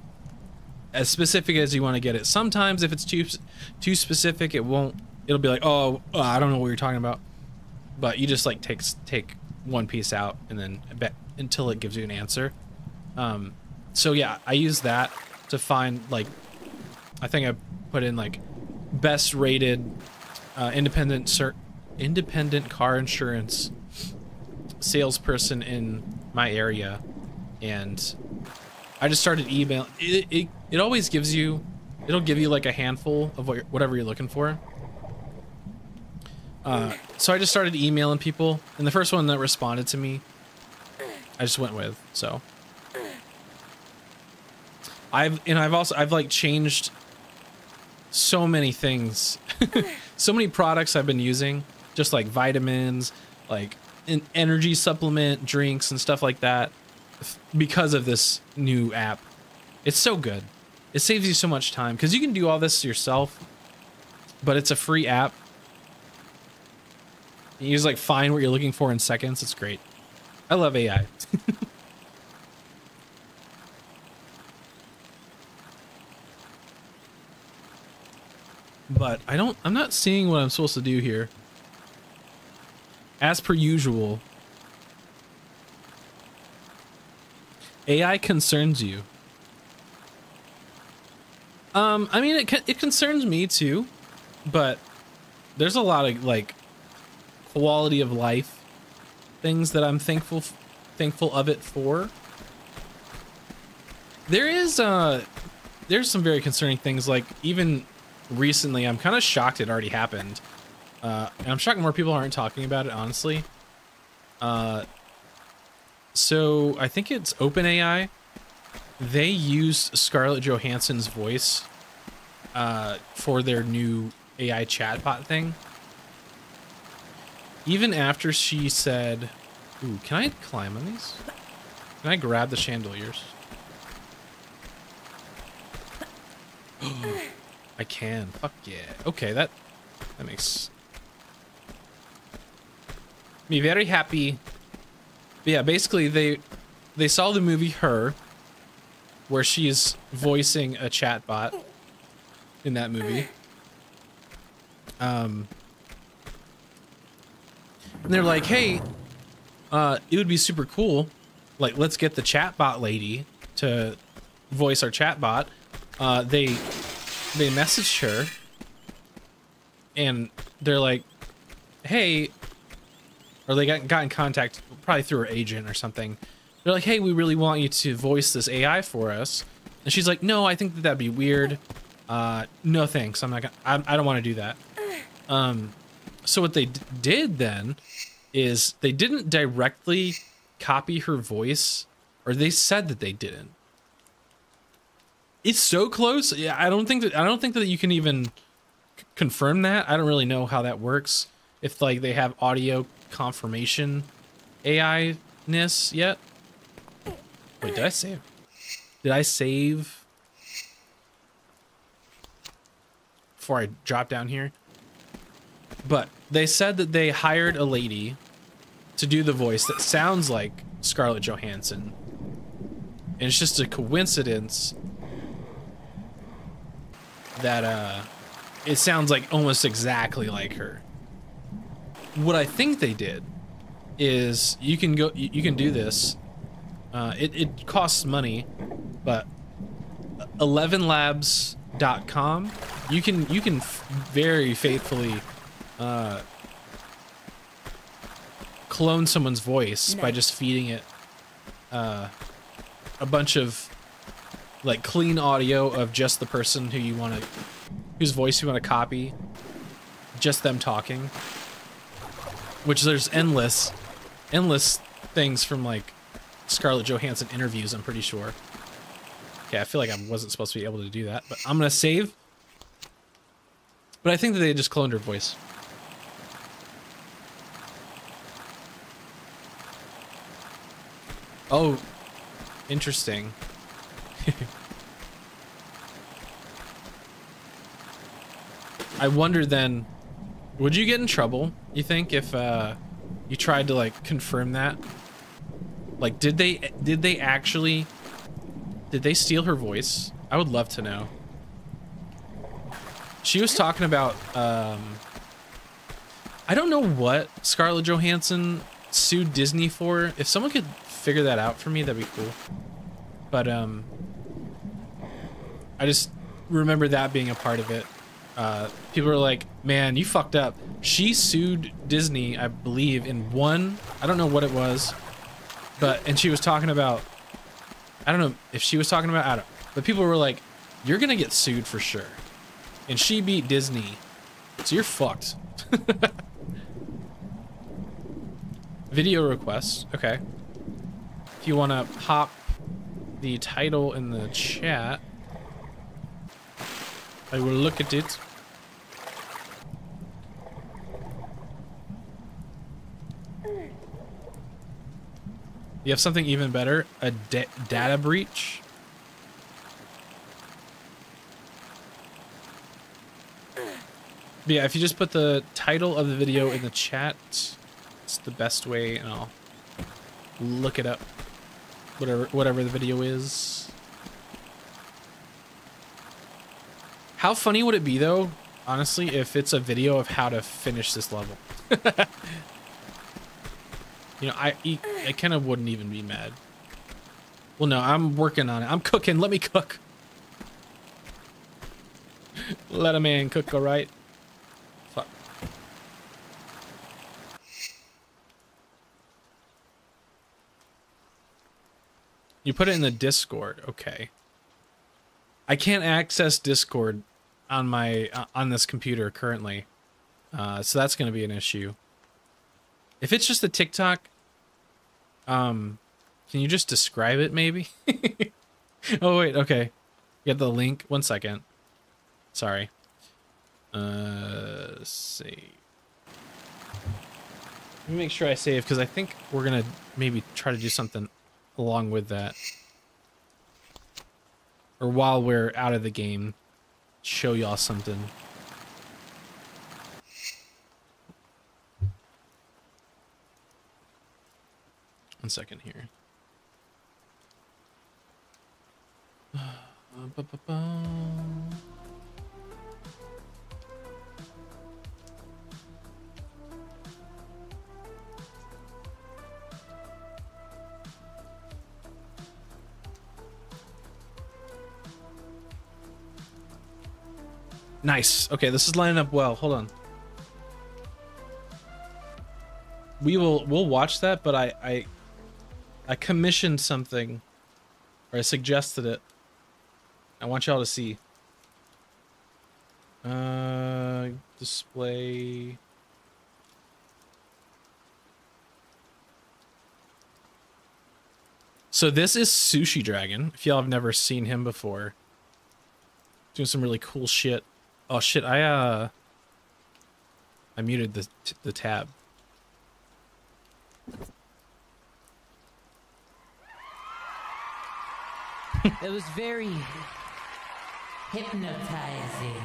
Speaker 1: As specific as you want to get it. Sometimes if it's too too specific it won't it'll be like oh uh, i don't know what you're talking about. But you just like take take one piece out and then bet until it gives you an answer. Um so yeah i use that to find like i think i put in like best rated uh, independent sir, independent car insurance salesperson in my area, and I just started email. It, it it always gives you, it'll give you like a handful of what, whatever you're looking for. Uh, so I just started emailing people, and the first one that responded to me, I just went with. So I've and I've also I've like changed so many things. <laughs> so many products I've been using, just like vitamins, like an energy supplement, drinks, and stuff like that, because of this new app. It's so good. It saves you so much time because you can do all this yourself, but it's a free app. You just like find what you're looking for in seconds. It's great. I love AI. <laughs> but I don't, I'm not seeing what I'm supposed to do here. As per usual, AI concerns you. Um, I mean, it, it concerns me too, but there's a lot of like quality of life things that I'm thankful, thankful of it for. There is, uh, there's some very concerning things like even recently. I'm kind of shocked it already happened. Uh, and I'm shocked more people aren't talking about it, honestly. Uh, so I think it's OpenAI. They used Scarlett Johansson's voice uh, for their new AI chatbot thing. Even after she said, ooh, can I climb on these? Can I grab the chandeliers? <gasps> <laughs> I can. Fuck yeah. Okay, that that makes me very happy. But yeah, basically they they saw the movie Her, where she's voicing a chatbot in that movie. Um, and they're like, "Hey, uh, it would be super cool. Like, let's get the chatbot lady to voice our chatbot." Uh, they they messaged her and they're like, "Hey," or they got got in contact probably through her agent or something. They're like, "Hey, we really want you to voice this AI for us," and she's like, "No, I think that that'd be weird. Uh, no thanks. I'm not gonna. I, I don't want to do that." Um, so what they did then is they didn't directly copy her voice, or they said that they didn't. It's so close. Yeah, I don't think that I don't think that you can even c- confirm that. I don't really know how that works. If like they have audio confirmation AI ness yet. Wait, did I save? Did I save before I drop down here? But they said that they hired a lady to do the voice that sounds like Scarlett Johansson. And it's just a coincidence that uh it sounds like almost exactly like her. What I think they did is you can go you, you can do this. Uh it, it costs money, but 11labs.com you can you can f- very faithfully uh clone someone's voice by just feeding it uh a bunch of like clean audio of just the person who you want to whose voice you want to copy just them talking. Which there's endless endless things from like Scarlett Johansson interviews I'm pretty sure. Okay I feel like I wasn't supposed to be able to do that but I'm gonna save. But I think that they just cloned her voice. Oh interesting <laughs> I wonder then, would you get in trouble? You think if uh, you tried to like confirm that? Like, did they did they actually did they steal her voice? I would love to know. She was talking about um, I don't know what Scarlett Johansson sued Disney for. If someone could figure that out for me, that'd be cool. But um, I just remember that being a part of it. Uh, people were like, "Man, you fucked up." She sued Disney, I believe, in one. I don't know what it was, but and she was talking about. I don't know if she was talking about. Adam. But people were like, "You're gonna get sued for sure," and she beat Disney, so you're fucked. <laughs> Video requests. Okay. If you want to pop the title in the chat. I will look at it. You have something even better? A da- data breach? But yeah, if you just put the title of the video in the chat, it's the best way, and I'll look it up. Whatever, whatever the video is. How funny would it be though, honestly, if it's a video of how to finish this level? <laughs> you know, I kind of wouldn't even be mad. Well, no, I'm working on it. I'm cooking. Let me cook. <laughs> Let a man cook, all right? Fuck. You put it in the Discord. Okay. I can't access Discord on my uh, on this computer currently, uh, so that's going to be an issue. If it's just a TikTok, um, can you just describe it maybe? <laughs> oh wait, okay. Get the link. One second. Sorry. Uh, see. Let me make sure I save because I think we're gonna maybe try to do something along with that or while we're out of the game, show y'all something. One second here. <sighs> Ba-ba-ba. Nice. Okay, this is lining up well. Hold on. We will we'll watch that, but I I I commissioned something or I suggested it. I want y'all to see. Uh display So this is Sushi Dragon. If y'all have never seen him before, doing some really cool shit. Oh shit, I uh I muted the the tab. <laughs>
Speaker 3: It was very hypnotizing.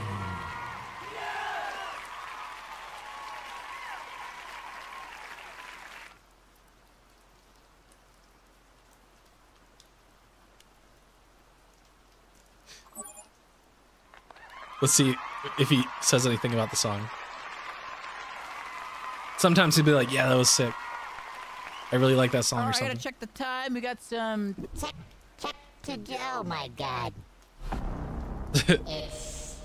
Speaker 1: Let's see if he says anything about the song. Sometimes he'd be like, "Yeah, that was sick. I really like that song
Speaker 3: All
Speaker 1: or
Speaker 3: right, I
Speaker 1: something."
Speaker 3: gotta check the time. We got some.
Speaker 4: Check, check to do. Oh my god. it's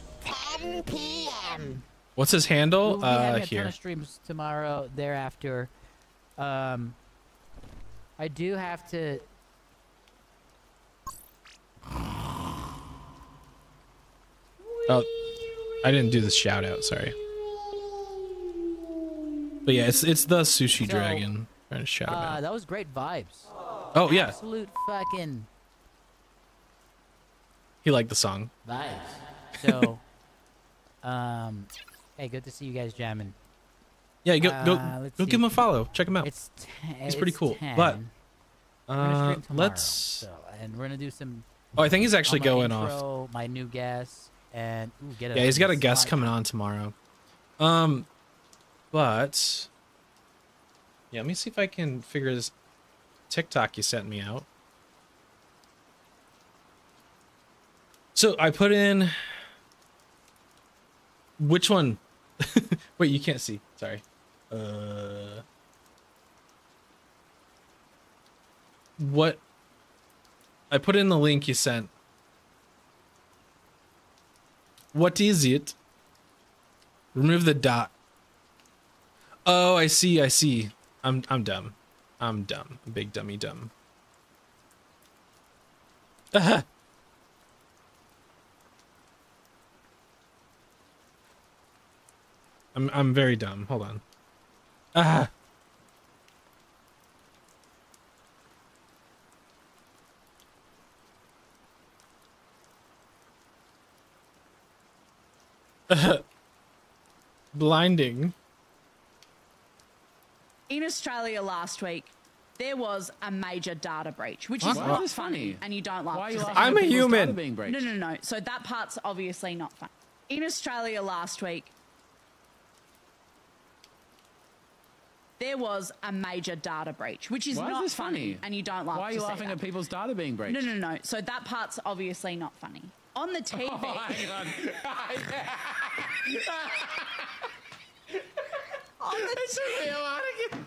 Speaker 4: 10 p.m.
Speaker 1: What's his handle?
Speaker 3: We'll having
Speaker 1: Uh,
Speaker 3: a ton of streams tomorrow. Thereafter, um, I do have to.
Speaker 1: Oh, I didn't do the shout out. Sorry. But yeah, it's it's the sushi
Speaker 3: So,
Speaker 1: dragon. Trying to shout
Speaker 3: Uh,
Speaker 1: out.
Speaker 3: that was great vibes.
Speaker 1: Oh yeah,
Speaker 3: Absolute fucking
Speaker 1: he liked the song.
Speaker 3: vibes. So, <laughs> um, hey, good to see you guys jamming.
Speaker 1: Yeah, go
Speaker 3: Uh,
Speaker 1: go
Speaker 3: let's
Speaker 1: go
Speaker 3: see.
Speaker 1: give him a follow. Check him out.
Speaker 3: It's ten,
Speaker 1: He's pretty cool,
Speaker 3: 10.
Speaker 1: but, Uh,
Speaker 3: tomorrow,
Speaker 1: let's.
Speaker 3: So, and we're gonna do some.
Speaker 1: Oh, I think he's actually going off.
Speaker 3: My new guest and ooh, get
Speaker 1: Yeah, he's got a guest coming on tomorrow. Um, but yeah, let me see if I can figure this TikTok you sent me out. So I put in which one? <laughs> Wait, you can't see. Sorry. Uh, what? I put in the link you sent. What is it? Remove the dot. Oh, I see. I see. I'm I'm dumb. I'm dumb. Big dummy dumb. Ah. I'm I'm very dumb. Hold on. Ah. <laughs> Blinding.
Speaker 2: In Australia last week, there was a major data breach, which
Speaker 1: What?
Speaker 2: is
Speaker 1: Why
Speaker 2: not
Speaker 5: is
Speaker 2: funny,
Speaker 5: funny?
Speaker 2: and you don't like
Speaker 5: Why are you laughing
Speaker 1: I'm a human.
Speaker 5: Being breached?
Speaker 2: No, no, no. So that part's obviously not fun. In Australia last week, there was a major data breach, which is
Speaker 5: Why is
Speaker 2: not
Speaker 5: this
Speaker 2: funny,
Speaker 5: funny?
Speaker 2: and you don't like
Speaker 5: Why are you laughing at people's data being breached?
Speaker 2: No, no, no. So that part's obviously not funny. On the TV, <laughs>
Speaker 5: Oh, hang on. <laughs>
Speaker 2: on the
Speaker 5: It took me a while to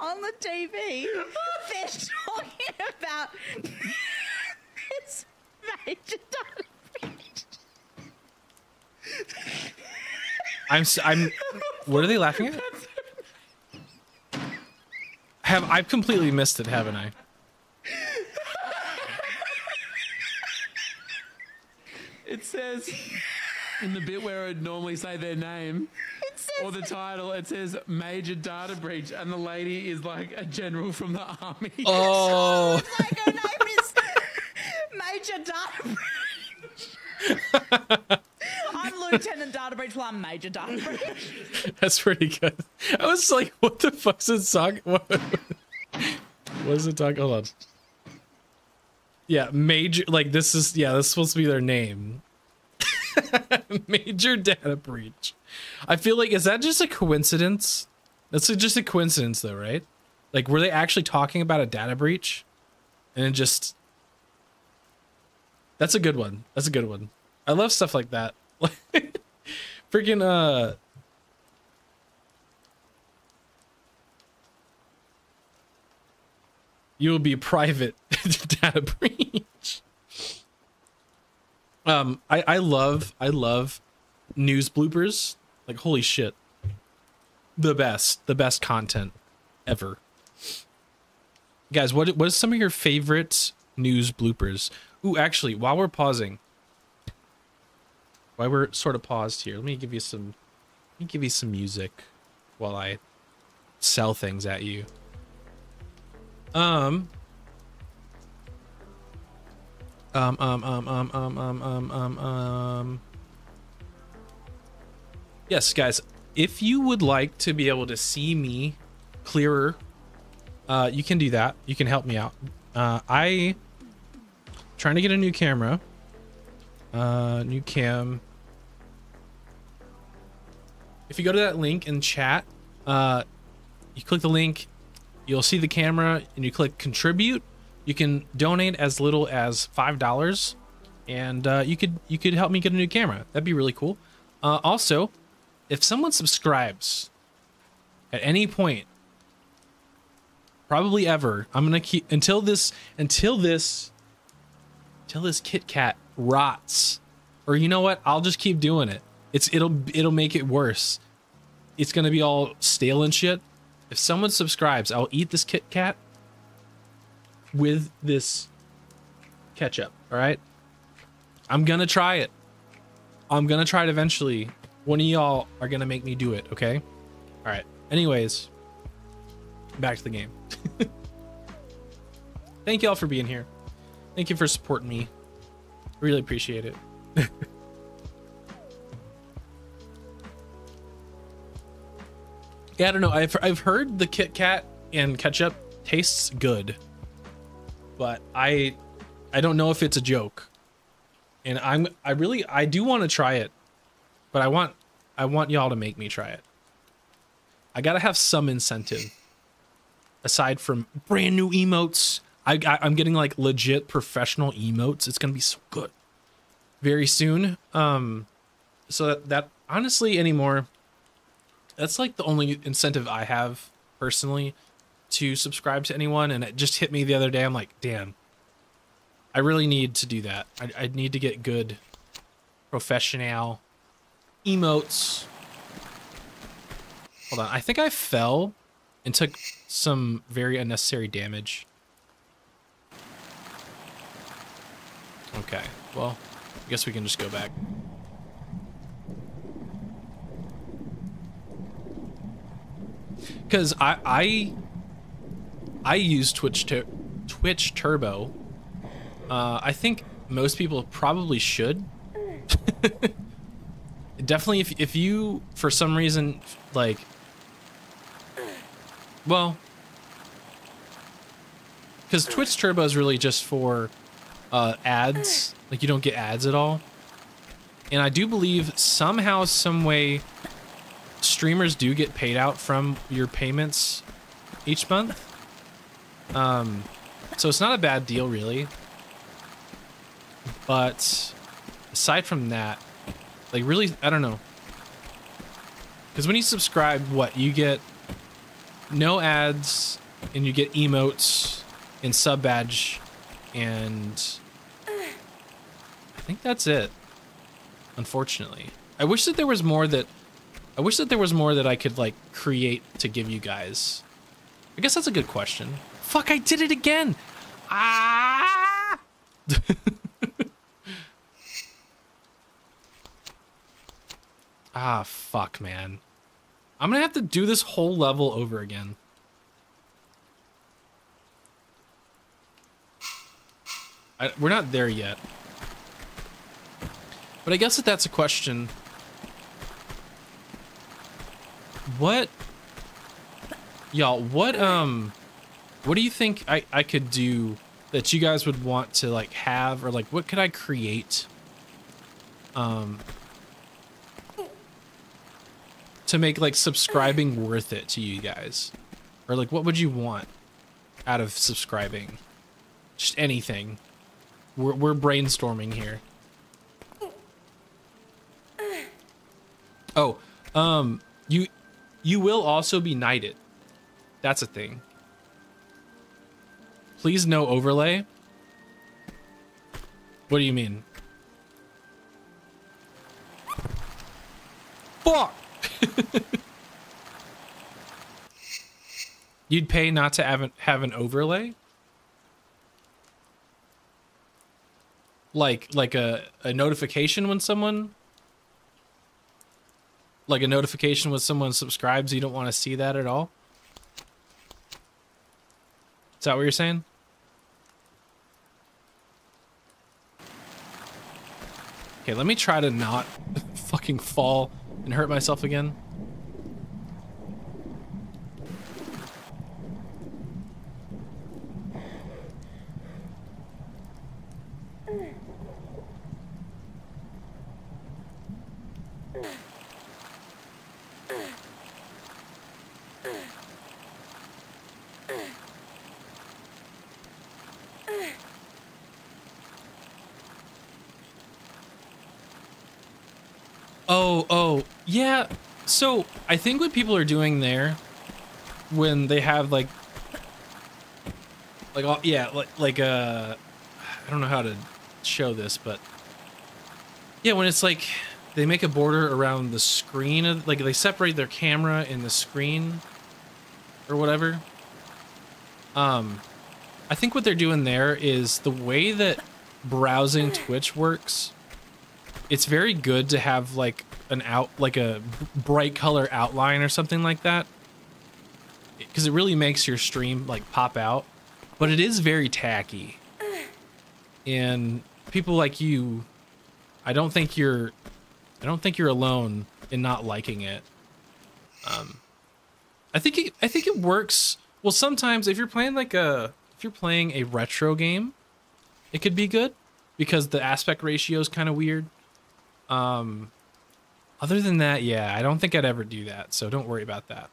Speaker 2: on the TV, they're talking about it's major data breach.
Speaker 1: I'm s- I'm. What are they laughing at? <laughs> Have I've completely missed it, haven't I?
Speaker 5: It says in the bit where I'd normally say their name
Speaker 2: It says
Speaker 5: or the title, it says major data breach, and the lady is like a general from the army. <laughs>
Speaker 1: Oh,
Speaker 2: like her name is Major Data Breach. I'm Lieutenant Data Breach. Well, I'm Major Data Breach.
Speaker 1: that's pretty good. I was like, what the fuck's this song? What, <laughs> what is it talking? Hold on. Yeah, major. Like this is yeah, this is supposed to be their name. <laughs> major data breach. I feel like is that just a coincidence? That's just a coincidence, though, right? Like, were they actually talking about a data breach? And it just. That's a good one. That's a good one. I love stuff like that. <laughs> Freaking, uh. You will be private <laughs> data breach. Um, I, I love, I love news bloopers. Like, holy shit. The best, the best content. ever. Guys, what what is some of your favorite news bloopers? Ooh, actually, while we're pausing, while we're sort of paused here, let me give you some let me give you some music while I sell things at you. Um um um um um um um um um um Yes, guys, if you would like to be able to see me clearer, uh, you can do that. You can help me out. Uh, I trying to get a new camera. Uh, new cam. If you go to that link in chat, uh, you click the link, you'll see the camera, and you click contribute. You can donate as little as five dollars, and uh, you could you could help me get a new camera. That'd be really cool. Uh, also, if someone subscribes at any point, probably ever, I'm gonna keep until this until this until this Kit Kat rots, or you know what? I'll just keep doing it. It's it'll it'll make it worse. It's gonna be all stale and shit. If someone subscribes, I'll eat this Kit Kat with this ketchup. All right. I'm gonna try it. I'm gonna try it eventually. One of y'all are gonna make me do it. Okay. All right. Anyways, back to the game. <laughs> Thank y'all for being here. Thank you for supporting me. Really appreciate it. <laughs> yeah, I don't know. I've I've heard the Kit Kat and ketchup tastes good, but I I don't know if it's a joke. And I'm I really I do want to try it, but I want I want y'all to make me try it. I gotta have some incentive aside from brand new emotes. I, I am getting like legit professional emotes. It's gonna be so good very soon. Um, so that, that honestly anymore, that's like the only incentive I have personally to subscribe to anyone. And it just hit me the other day. I'm like, damn, I really need to do that. I, I need to get good professional emotes. Hold on. I think I fell and took some very unnecessary damage. Okay, well, I guess we can just go back. Because I, I, I use Twitch, Twitch Turbo. Uh, I think most people probably should. <laughs> Definitely, if, if you, for some reason, like, well, because Twitch Turbo is really just for uh, ads. Like you don't get ads at all. And I do believe somehow, some way, streamers do get paid out from your payments each month. Um, so it's not a bad deal, really. But aside from that, like really, I don't know. Because when you subscribe, what you get no ads, and you get emotes and sub badge, and I think that's it. Unfortunately, I wish that there was more that. I wish that there was more that I could like create to give you guys. I guess that's a good question. Fuck! I did it again. Ah! <laughs> ah, fuck, man. I'm gonna have to do this whole level over again. I, we're not there yet. But I guess that that's a question. What, y'all? What um, what do you think I I could do that you guys would want to like have or like what could I create? Um, to make like subscribing worth it to you guys, or like what would you want out of subscribing? Just anything. We're we're brainstorming here. Oh, um, you you will also be knighted. That's a thing. Please no overlay. What do you mean? Fuck! <laughs> You'd pay not to have an, have an overlay? Like like a, a notification when someone like a notification when someone subscribes, you don't want to see that at all? Is that what you're saying? Okay, let me try to not <laughs> fucking fall and hurt myself again. Oh, oh, yeah. So I think what people are doing there, when they have like, like, all- yeah, like, like, uh, I don't know how to show this, but yeah, when it's like they make a border around the screen, of, like they separate their camera and the screen, or whatever. Um, I think what they're doing there is the way that browsing Twitch works it's very good to have like an out like a bright color outline or something like that. Because it really makes your stream like pop out. But it is very tacky. And people like you i don't think you're i don't think you're alone in not liking it. Um i think it, i think it works. Well sometimes if you're playing like a if you're playing a retro game it could be good because the aspect ratio is kind of weird. Um, other than that, yeah, I don't think I'd ever do that, so don't worry about that.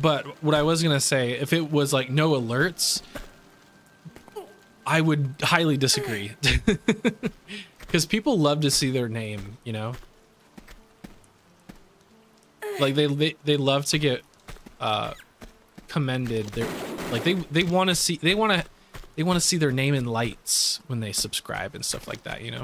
Speaker 1: But what I was gonna say, if it was like no alerts, I would highly disagree. <laughs> Because people love to see their name, you know? Like they they, they love to get uh commended. They're like they they want to see they want to they want to see their name in lights when they subscribe and stuff like that, you know.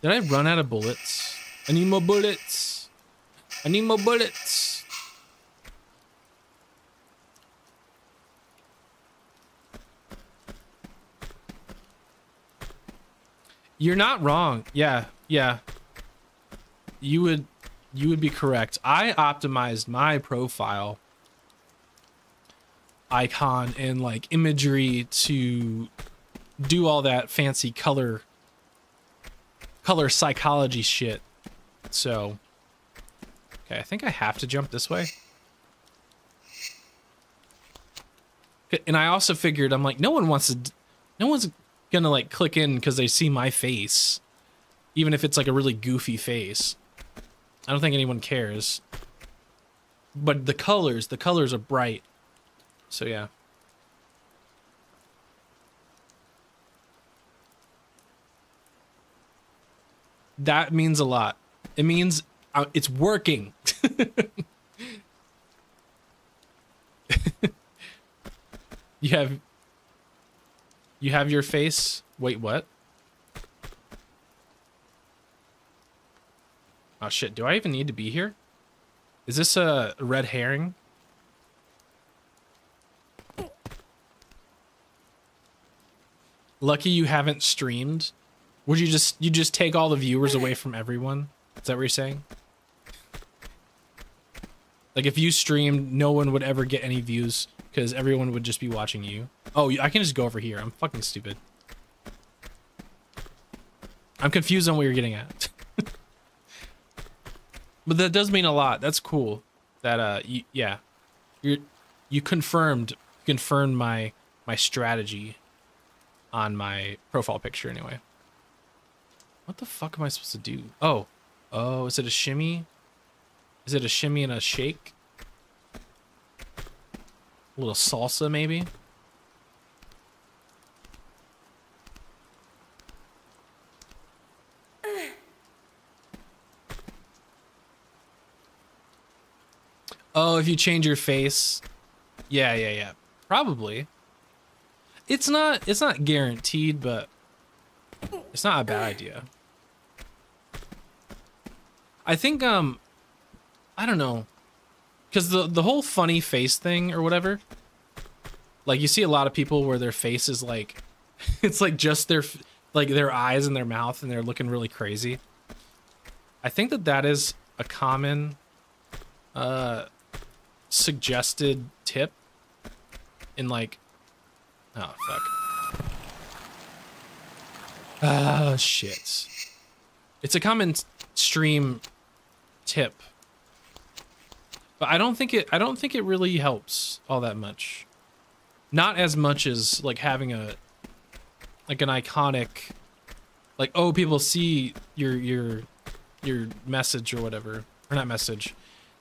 Speaker 1: Did I run out of bullets? I need more bullets. I need more bullets. You're not wrong. Yeah, yeah. You would you would be correct. I optimized my profile icon and like imagery to do all that fancy color color psychology shit. So Okay, I think I have to jump this way. And I also figured I'm like no one wants to no one's gonna like click in because they see my face, even if it's like a really goofy face. I don't think anyone cares. But the colors, the colors are bright. So yeah. That means a lot. It means uh, it's working. <laughs> you have you have your face. Wait, what? Oh shit, do I even need to be here? Is this a red herring? Lucky you haven't streamed. Would you just you just take all the viewers away from everyone? Is that what you're saying? Like if you streamed, no one would ever get any views because everyone would just be watching you. Oh, I can just go over here. I'm fucking stupid. I'm confused on what you're getting at. <laughs> but that does mean a lot. That's cool. That uh, you, yeah, you you confirmed confirmed my my strategy on my profile picture anyway. What the fuck am I supposed to do? Oh, oh, is it a shimmy? Is it a shimmy and a shake? A little salsa, maybe? Oh, if you change your face. Yeah, yeah, yeah. Probably. It's not it's not guaranteed, but it's not a bad idea. I think um I don't know. Cuz the the whole funny face thing or whatever like you see a lot of people where their face is like <laughs> it's like just their like their eyes and their mouth and they're looking really crazy. I think that that is a common uh suggested tip in like oh fuck. Ah shit. It's a common stream tip. But i don't think it i don't think it really helps all that much. Not as much as like having a like an iconic like oh people see your your your message or whatever. Or not message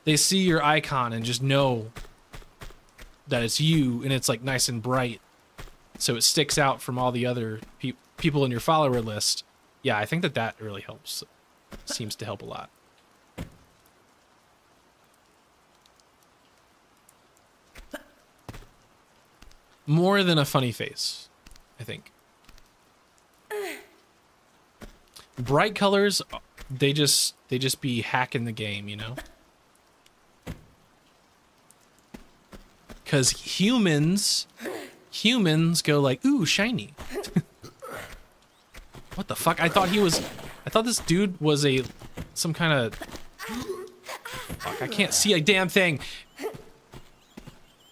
Speaker 1: they see your icon and just know that it's you and it's like nice and bright. So it sticks out from all the other pe- people in your follower list. Yeah i think that that really helps. Seems to help a lot. More than a funny face i think. Bright colors they just they just be hacking the game you know because humans humans go like ooh shiny. <laughs> What the fuck? I thought he was i thought this dude was a some kind of fuck i can't see a damn thing.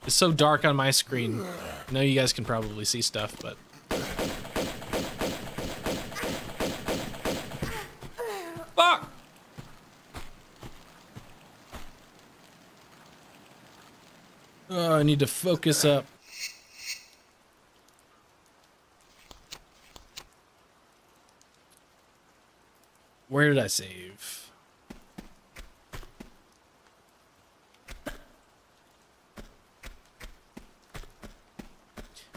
Speaker 1: It's so dark on my screen. I know you guys can probably see stuff but fuck Oh, I need to focus up. Where did I save?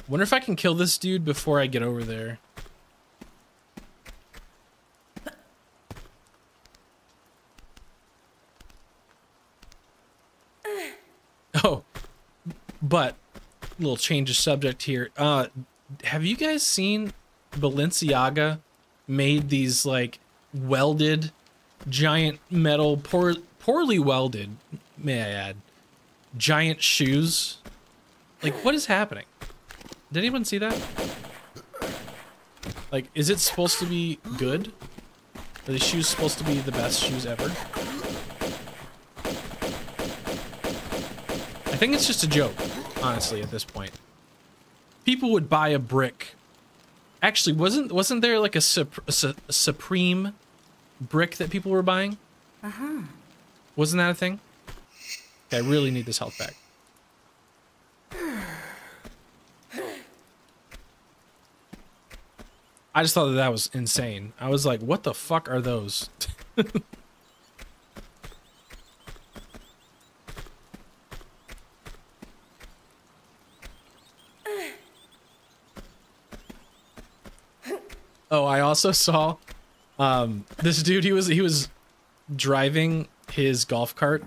Speaker 1: Wonder if I can kill this dude before I get over there. Oh, but little change of subject here. Uh, have you guys seen Balenciaga made these like welded giant metal poor, poorly welded, may I add, giant shoes? Like what is happening? Did anyone see that? Like is it supposed to be good? Are these shoes supposed to be the best shoes ever? I think it's just a joke, honestly, at this point. People would buy a brick. Actually, wasn't wasn't there like a, sup- a su- a supreme brick that people were buying? Uh huh. Wasn't that a thing? Okay, I really need this health back. I just thought that that was insane. I was like, what the fuck are those? <laughs> Oh, I also saw um this dude he was he was driving his golf cart.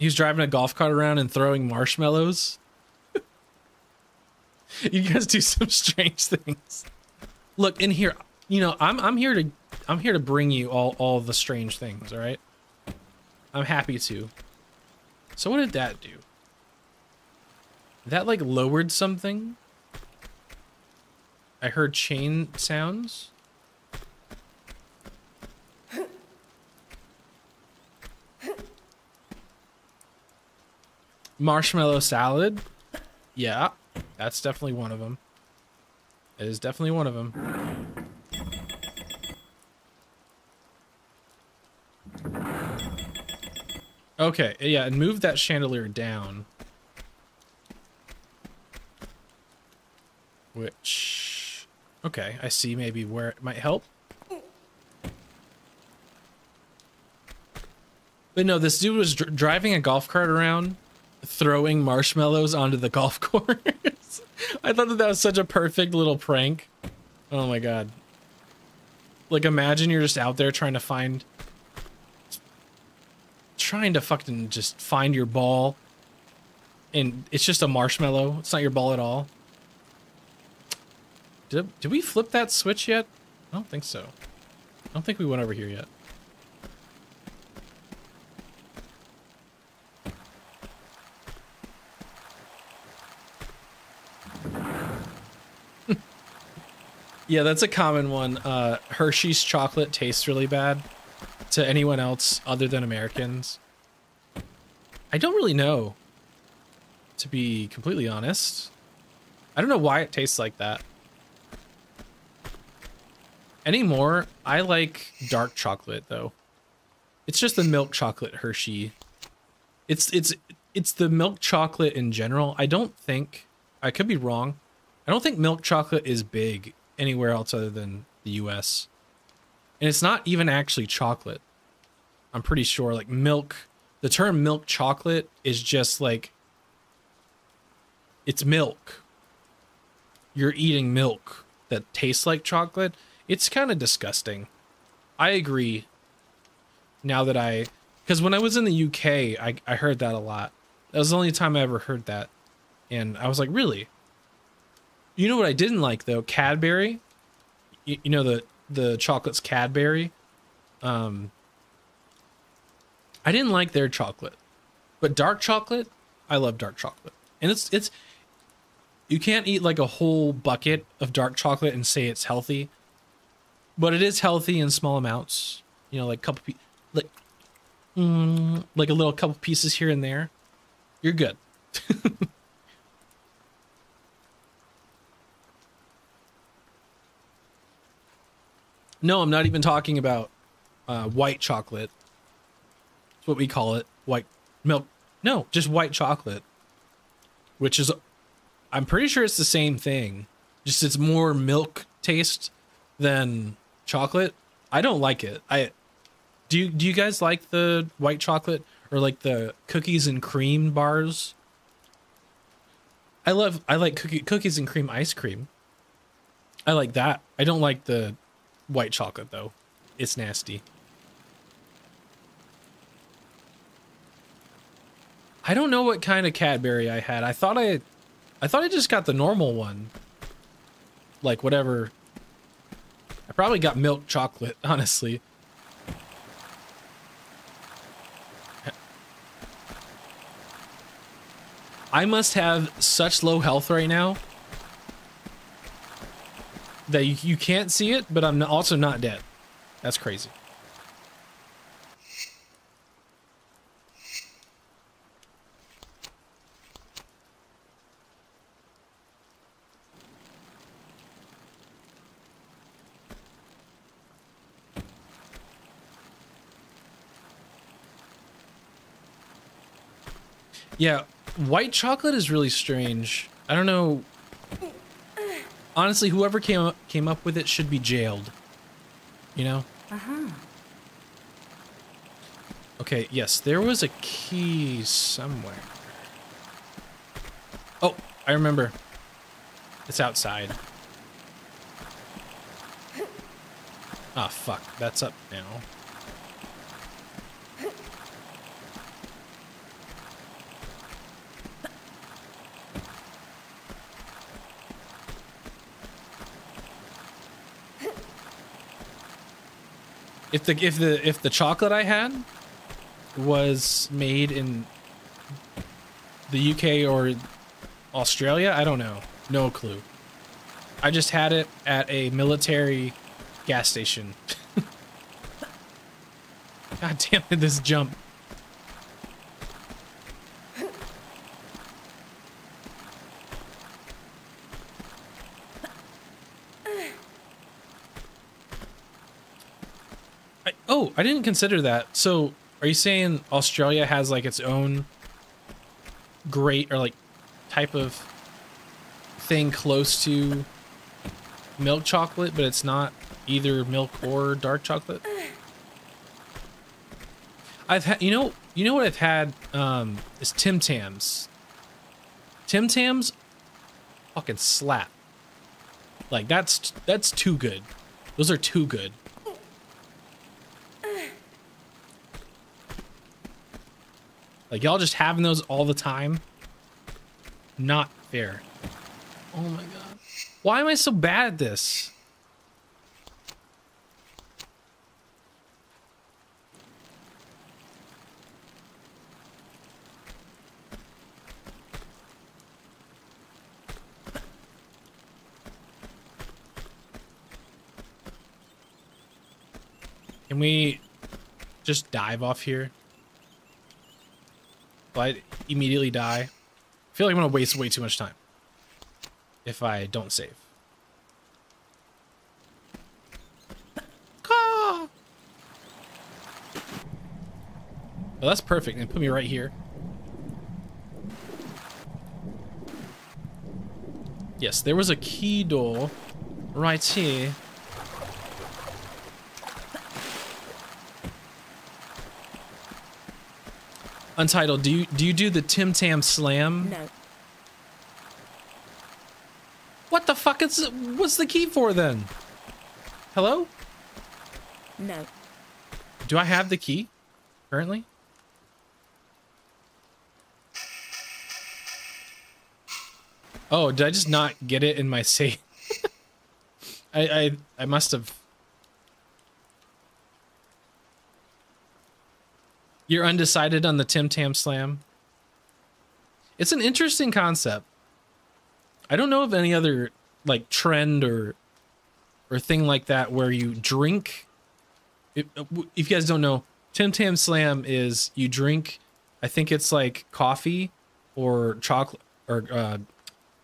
Speaker 1: He was driving a golf cart around and throwing marshmallows. <laughs> you guys do some strange things. Look, in here, you know, I'm I'm here to I'm here to bring you all all the strange things, all right? I'm happy to. So what did that do? That like lowered something? I heard chain sounds. Marshmallow salad. Yeah, that's definitely one of them. It is definitely one of them. Okay, yeah, and move that chandelier down. Which, okay, I see maybe where it might help. But no, this dude was dr- driving a golf cart around, throwing marshmallows onto the <laughs> golf course. I thought that that was such a perfect little prank. Oh my god. Like, imagine you're just out there trying to find. Trying to fucking just find your ball. and it's just a marshmallow. It's not your ball at all. Did, did we flip that switch yet? I don't think so. I don't think we went over here yet. <laughs> yeah, that's a common one. Uh, Hershey's chocolate tastes really bad to anyone else other than Americans. I don't really know, to be completely honest. I don't know why it tastes like that. Anymore, I like dark chocolate though. It's just the milk chocolate Hershey. It's it's it's the milk chocolate in general. I don't think I could be wrong. I don't think milk chocolate is big anywhere else other than the US. And it's not even actually chocolate. I'm pretty sure like milk the term milk chocolate is just like it's milk. You're eating milk that tastes like chocolate. It's kind of disgusting. I agree. Now that I because when I was in the UK, I, I heard that a lot. That was the only time I ever heard that. And I was like, really? You know what I didn't like though? Cadbury. You, you know the the chocolate's Cadbury. Um I didn't like their chocolate. But dark chocolate, I love dark chocolate. And it's it's you can't eat like a whole bucket of dark chocolate and say it's healthy. But it is healthy in small amounts. You know, like a couple like mm, like a little couple pieces here and there. You're good. <laughs> no, I'm not even talking about uh, white chocolate. That's what we call it. White milk. No, just white chocolate. Which is I'm pretty sure it's the same thing. Just it's more milk taste than chocolate. I don't like it. I do you do you guys like the white chocolate or like the cookies and cream bars? I love I like cookie, cookies and cream ice cream. I like that. I don't like the white chocolate though. It's nasty. I don't know what kind of Cadbury I had. I thought I I thought I just got the normal one. Like whatever. Probably got milk chocolate, honestly. I must have such low health right now that you, you can't see it, but I'm also not dead. That's crazy. Yeah, white chocolate is really strange. I don't know. Honestly, whoever came up, came up with it should be jailed. You know?
Speaker 2: Uh-huh.
Speaker 1: Okay, yes, there was a key somewhere. Oh, I remember. It's outside. Ah, fuck. That's up now. If the if the if the chocolate I had was made in the UK or Australia, I don't know. No clue. I just had it at a military gas station. <laughs> God damn it, this jump. I, didn't consider that. So, are you saying Australia has like its own great or like type of thing close to milk chocolate, but it's not either milk or dark chocolate? I've had, you know, you know what I've had um, is Tim Tams. Tim Tams, fucking slap. Like that's that's too good. Those are too good. Like y'all just having those all the time. not fair. Oh my god. Why am I so bad at this? Can we just dive off here? Will I immediately die? I feel like I'm gonna waste way too much time if I don't save. Well, that's perfect. And put me right here. Yes, there was a key door right here. Untitled, do you do you do the Tim Tam Slam?
Speaker 6: No.
Speaker 1: What the fuck is what's the key for then? Hello?
Speaker 6: No.
Speaker 1: Do I have the key currently? Oh, did I just not get it in my <laughs> safe? I I I must have You're undecided on the Tim Tam Slam? It's an interesting concept. I don't know of any other like trend or or thing like that where you drink. If, if you guys don't know, Tim Tam Slam is you drink. I think it's like coffee or chocolate or uh,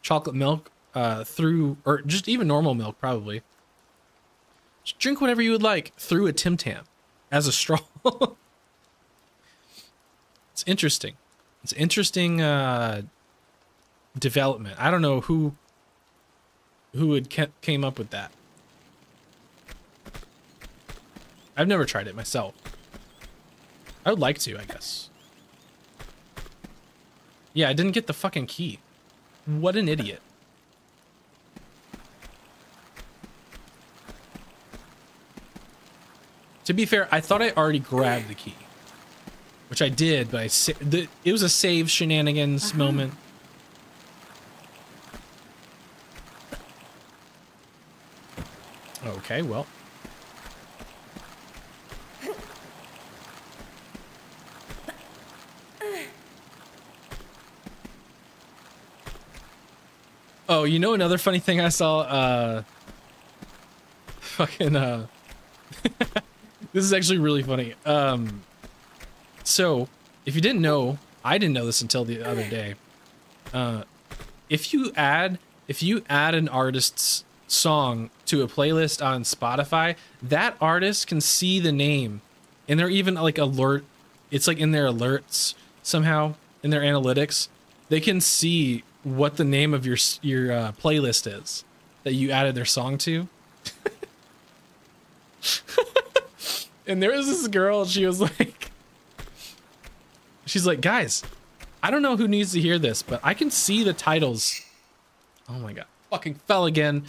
Speaker 1: chocolate milk uh, through or just even normal milk probably. Just drink whatever you would like through a Tim Tam as a straw. <laughs> it's interesting. It's interesting uh, development. I don't know who who had came up with that. I've never tried it myself. I would like to, I guess. Yeah, I didn't get the fucking key. What an idiot. To be fair, I thought I already grabbed the key. Which I did, but I sa- the, it was a save shenanigans moment. Okay, well. Oh, you know another funny thing I saw? Uh, fucking, uh, <laughs> this is actually really funny. Um, so, if you didn't know, I didn't know this until the other day. Uh, if you add, if you add an artist's song to a playlist on Spotify, that artist can see the name, and they're even like alert. It's like in their alerts somehow in their analytics. They can see what the name of your your uh, playlist is that you added their song to. <laughs> and there was this girl. She was <laughs> like, she's like, guys, I don't know who needs to hear this, but I can see the titles. Oh my god, fucking fell again.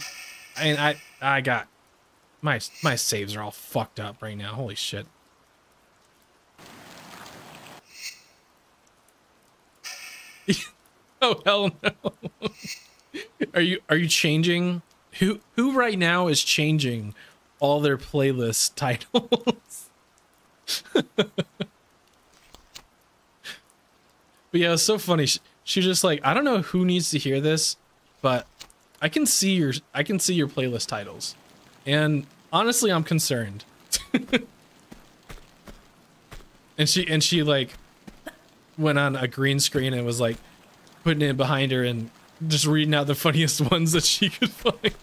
Speaker 1: And I I got my my saves are all fucked up right now. Holy shit. <laughs> oh hell no. <laughs> are you are you changing who who right now is changing all their playlist titles? <laughs> but yeah, it's so funny. She, she just like, I don't know who needs to hear this, but I can see your I can see your playlist titles. And honestly, I'm concerned. <laughs> and she and she like went on a green screen and was like putting it behind her and just reading out the <laughs> funniest ones that she could find.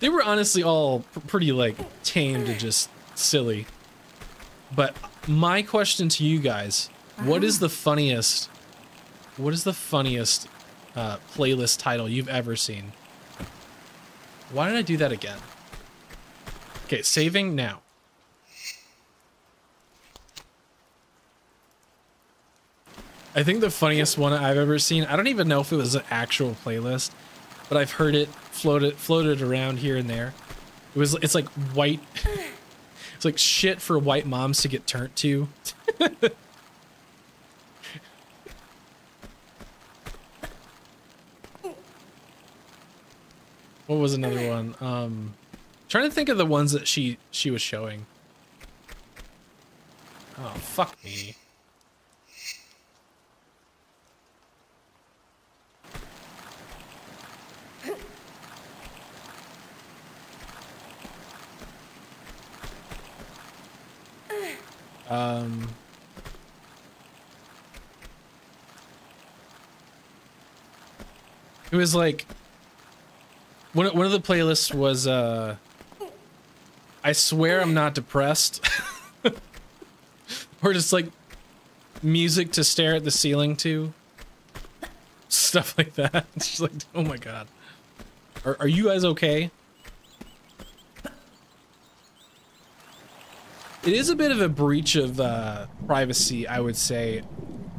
Speaker 1: They were honestly all pr- pretty like tame to just silly. But my question to you guys, what is the funniest what is the funniest uh, playlist title you've ever seen? Why did I do that again? Okay, saving now. I think the funniest one I've ever seen, I don't even know if it was an actual playlist, but I've heard it floated floated around here and there. It was it's like white <laughs> it's like shit for white moms to get turned to. <laughs> what was another one? Um, trying to think of the ones that she she was showing. Oh fuck me. Um. It was like one one of the playlists was uh I swear I'm not depressed. <laughs> or just like music to stare at the ceiling to. Stuff like that. <laughs> Just like, oh my god. Are are you guys okay? It is a bit of a breach of uh, privacy, I would say,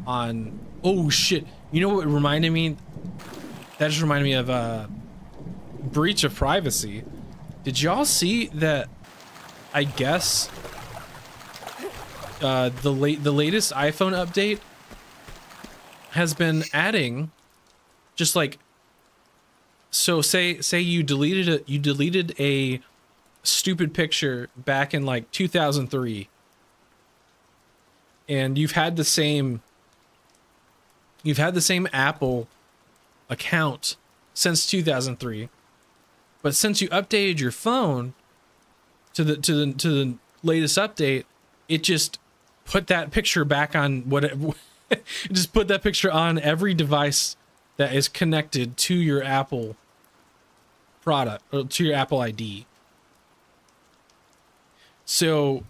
Speaker 1: on... Oh, shit. You know what reminded me? That just reminded me of uh, breach of privacy. Did y'all see that, I guess, uh, the late the latest iPhone update has been adding just like so say say you deleted a you deleted a stupid picture back in like 2003 and you've had the same you've had the same Apple account since 2003 but since you updated your phone to the to the to the latest update it just put that picture back on what it <laughs> just put that picture on every device that is connected to your Apple product or to your Apple ID so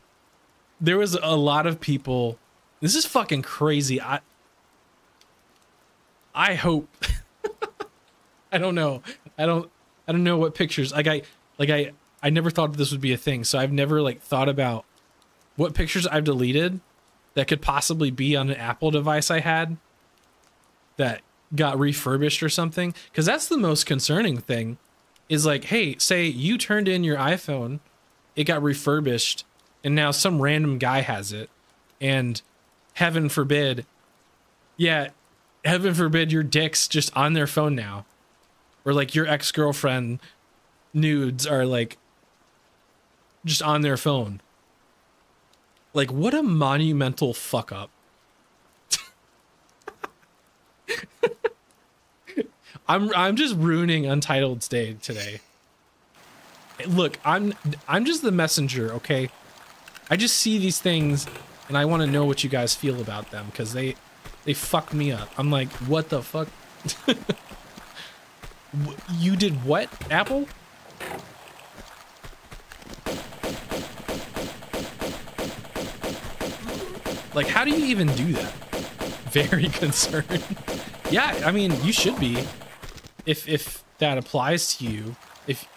Speaker 1: there was a lot of people. This is fucking crazy. I I hope <laughs> I don't know. I don't I don't know what pictures like I like I I never thought this would be a thing. So I've never like thought about what pictures I've deleted that could possibly be on an Apple device I had that got refurbished or something cuz that's the most concerning thing is like hey, say you turned in your iPhone it got refurbished and now some random guy has it and heaven forbid yeah heaven forbid your dick's just on their phone now or like your ex-girlfriend nudes are like just on their phone like what a monumental fuck up <laughs> i'm i'm just ruining untitled's day today look, I'm I'm just the messenger, okay? I just see these things and I want to know what you guys feel about them because they they fuck me up. I'm like, what the fuck? <laughs> you did what, Apple? Like, how do you even do that? <laughs> Very concerned. <laughs> yeah, I mean, you should be. If if that applies to you. If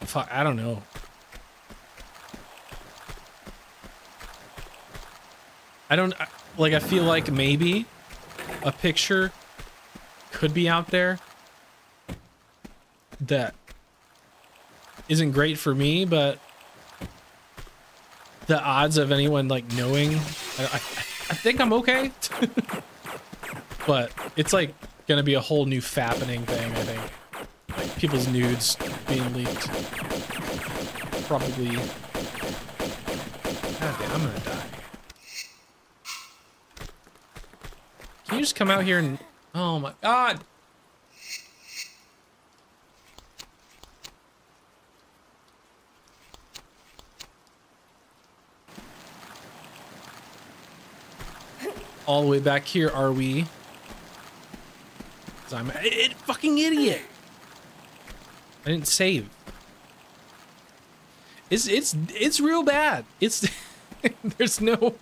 Speaker 1: Fuck, I don't know. I don't like. I feel like maybe a picture could be out there that isn't great for me, but the odds of anyone like knowing, I, I, I think I'm okay. <laughs> but it's like gonna be a whole new fappening thing. I think like people's nudes being leaked. Probably. Okay, I'm gonna die. Can you just come out here and... Oh my god! All the way back here, are we? Because I'm a fucking idiot. I didn't save. It's it's it's real bad. It's <laughs> there's no.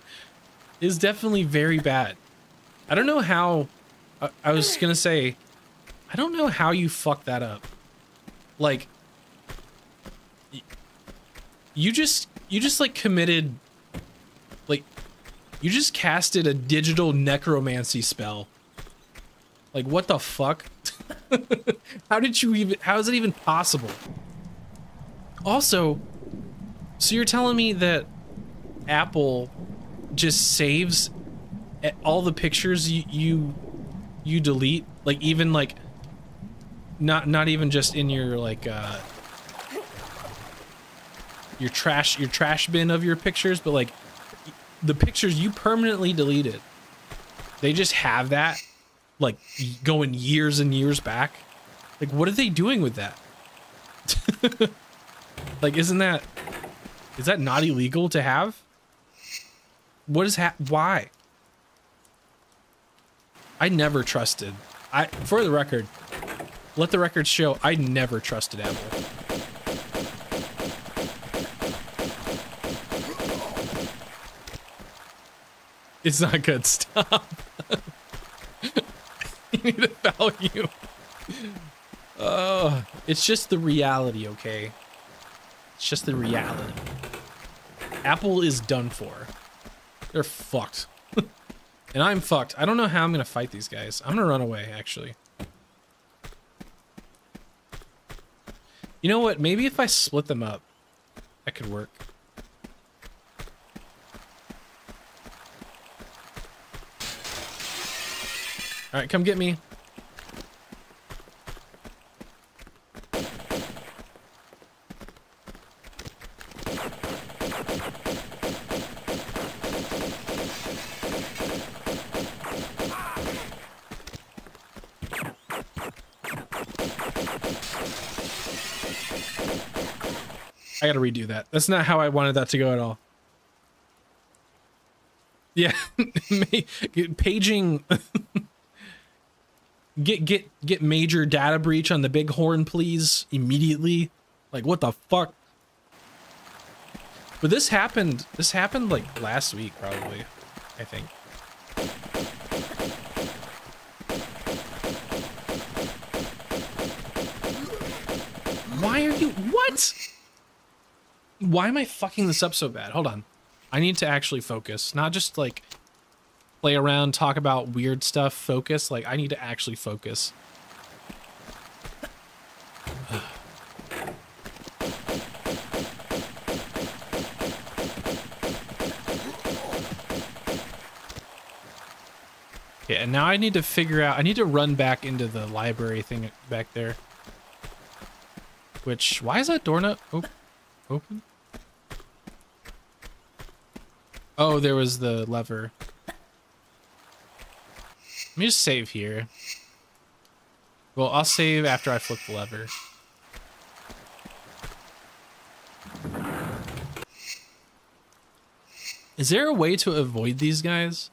Speaker 1: It's definitely very bad. I don't know how. I, I was gonna say, I don't know how you fucked that up. Like, you just you just like committed. You just casted a digital necromancy spell. Like, what the fuck? <laughs> how did you even, how is it even possible? Also, so you're telling me that Apple just saves all the pictures you, you, you delete? Like even like, not not even just in your like uh your trash your trash bin of your pictures, but like the pictures you permanently deleted. They just have that like going years and years back. Like what are they doing with that? <laughs> like isn't that is that not illegal to have? What is ha- why? I never trusted. I for the record, let the record show I never trusted Apple. It's not good. Stop. <laughs> you need a value. Oh, it's just the reality, okay? It's just the reality. Apple is done for. They're fucked. <laughs> and I'm fucked. I don't know how I'm gonna fight these guys. I'm gonna run away, actually. You know what? Maybe if I split them up, that could work. All right, come get me. I gotta redo that. That's not how I wanted that to go at all. Yeah, <laughs> paging. <laughs> get get get major data breach on the bighorn, please, immediately. Like what the fuck? But this happened. This happened like last week, probably. I think. Why are you what? Why am I fucking this up so bad? Hold on. I need to actually focus, not just like play around, talk about weird stuff, focus. Like I need to actually focus. Yeah, and now I need to figure out, I need to run back into the library thing back there. Which, why is that door not op open? Oh, there was the lever. Let me just save here. Well, I'll save after I flip the lever. Is there a way to avoid these guys?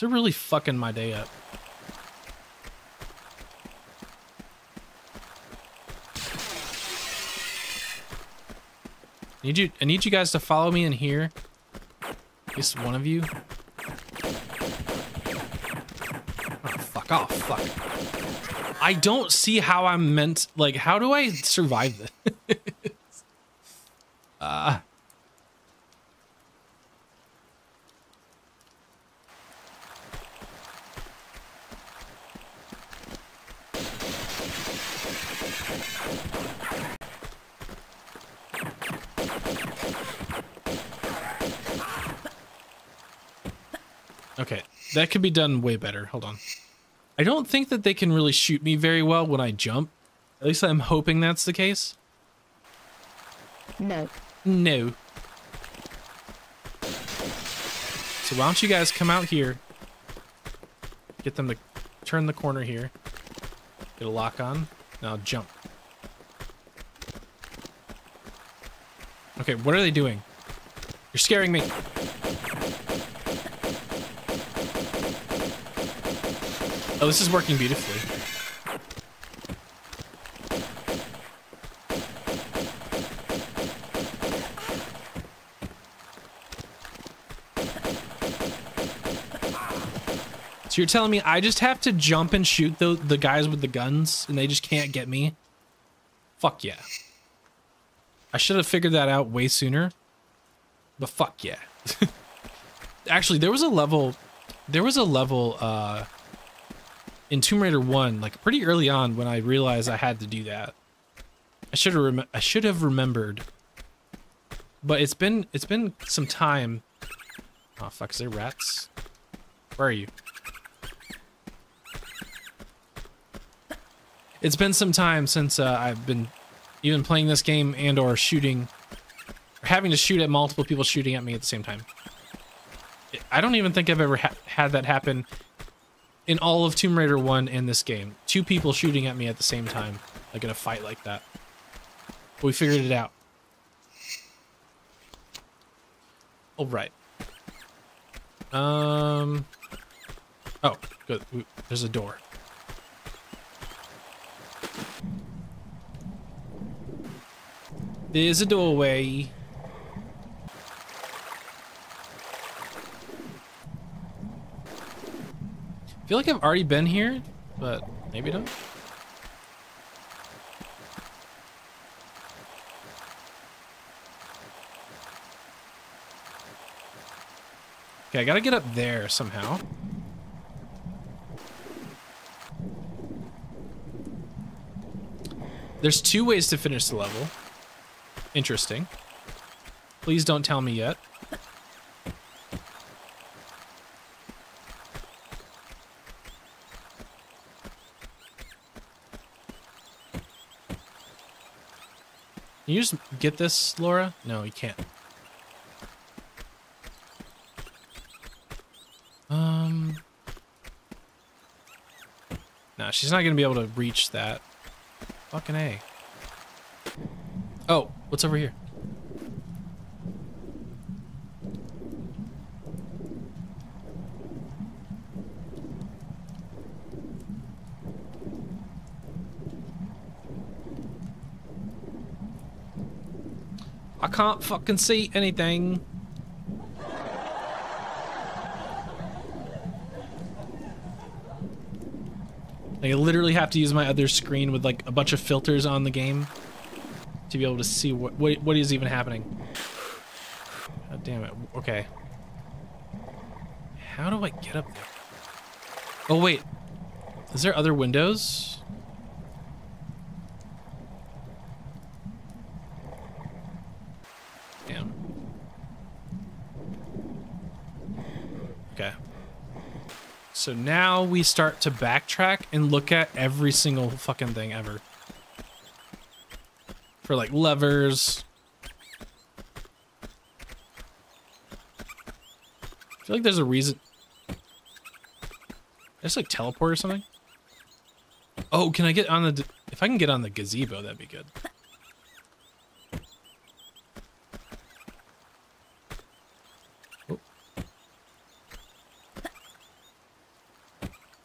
Speaker 1: They're really fucking my day up. I need you I need you guys to follow me in here. At least one of you. Oh, fuck off, fuck. I don't see how I'm meant like how do I survive this? <laughs> uh Okay, that could be done way better. Hold on. I don't think that they can really shoot me very well when I jump. At least I'm hoping that's the case.
Speaker 6: No.
Speaker 1: No. So why don't you guys come out here? Get them to turn the corner here. Get a lock on. Now jump. Okay, what are they doing? You're scaring me. Oh, this is working beautifully. So you're telling me I just have to jump and shoot the, the guys with the guns and they just can't get me? Fuck yeah. I should have figured that out way sooner. But fuck yeah. <laughs> Actually, there was a level there was a level uh in Tomb Raider 1 like pretty early on when I realized I had to do that. I should have rem- I should have remembered. But it's been it's been some time. Oh fuck, is there rats? Where are you? It's been some time since uh, I've been even playing this game and or shooting, or having to shoot at multiple people shooting at me at the same time. I don't even think I've ever ha had that happen in all of Tomb Raider 1 and this game. Two people shooting at me at the same time, like in a fight like that. But we figured it out. All right. Um. Oh, good. There's a door. There's a doorway. Feel like I've already been here, but maybe not. Okay, I gotta get up there somehow. There's two ways to finish the level. Interesting. Please don't tell me yet. Can you just get this, Lara? No, you can't. Um. Nah, she's not gonna be able to reach that. Fucking A. Oh, what's over here? Can't fucking see anything. I literally have to use my other screen with like a bunch of filters on the game to be able to see what what, what is even happening. God damn it. Okay. How do I get up there? Oh wait. Is there other windows? Damn. Okay. So now we start to backtrack and look at every single fucking thing ever. For like levers. I feel like there's a reason. Just like teleport or something. Oh, can I get on the? If I can get on the gazebo, that'd be good.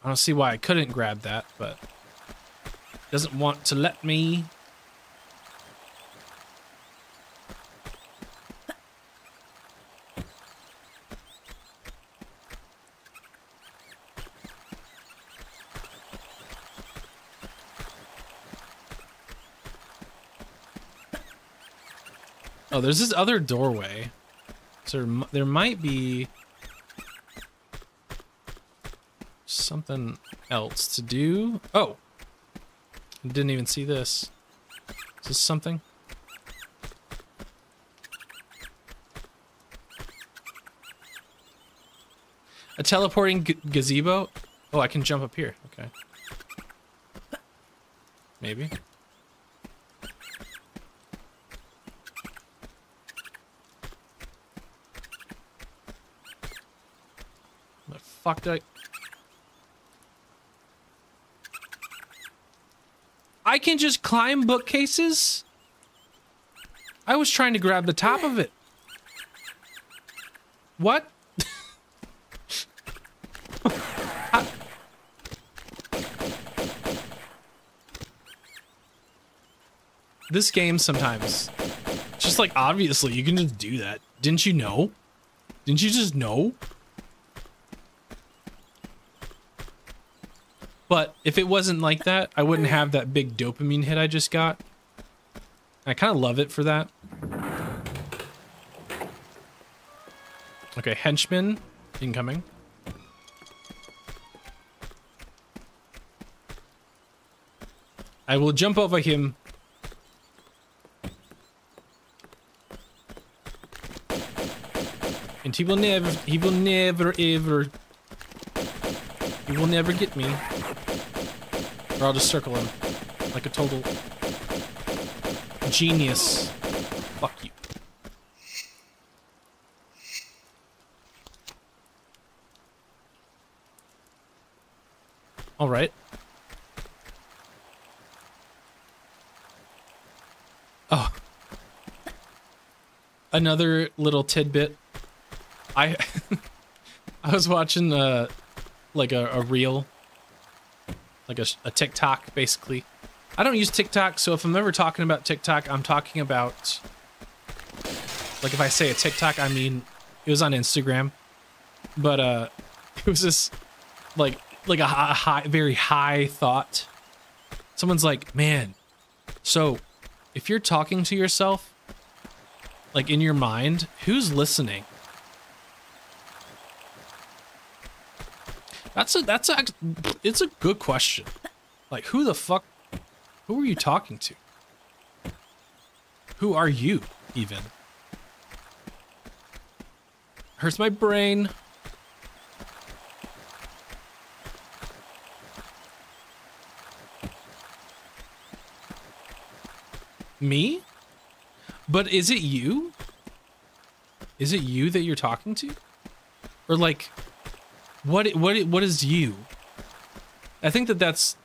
Speaker 1: I don't see why I couldn't grab that, but doesn't want to let me. Oh, there's this other doorway. So there, there might be something else to do. Oh, didn't even see this. Is this something? A teleporting gazebo? Oh, I can jump up here. Okay. Maybe. Fuck did I... I can just climb bookcases? I was trying to grab the top of it. What? <laughs> This game sometimes, just like obviously, you can just do that. Didn't you know? Didn't you just know? But if it wasn't like that, I wouldn't have that big dopamine hit I just got. I kind of love it for that. Okay, henchman incoming. I will jump over him. And he will never, he will never, ever, he will never get me. Or I'll just circle him. like a total genius. Fuck you. All right. Oh. Another little tidbit. I <laughs> I was watching uh like a, a reel like a, a TikTok basically. I don't use TikTok, so if I'm ever talking about TikTok, I'm talking about like if I say a TikTok, I mean it was on Instagram. But uh <laughs> it was this like like a high, high very high thought. Someone's like, "Man, so if you're talking to yourself like in your mind, who's listening?" That's a that's a it's a good question. Like who the fuck who are you talking to? Who are you even? Hurts my brain. Me? But is it you? Is it you that you're talking to? Or like what what what is you? I think that that's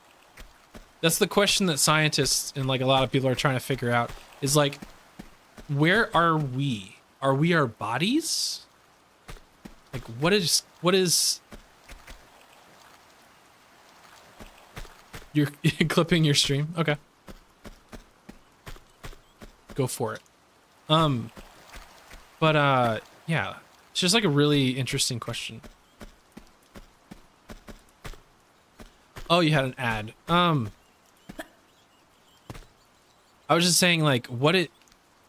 Speaker 1: that's the question that scientists and like a lot of people are trying to figure out is like where are we? Are we our bodies? Like what is what is <laughs> You're clipping your stream? Okay. Go for it. Um but uh yeah, it's just like a really interesting question. Oh, you had an ad. Um I was just saying like what it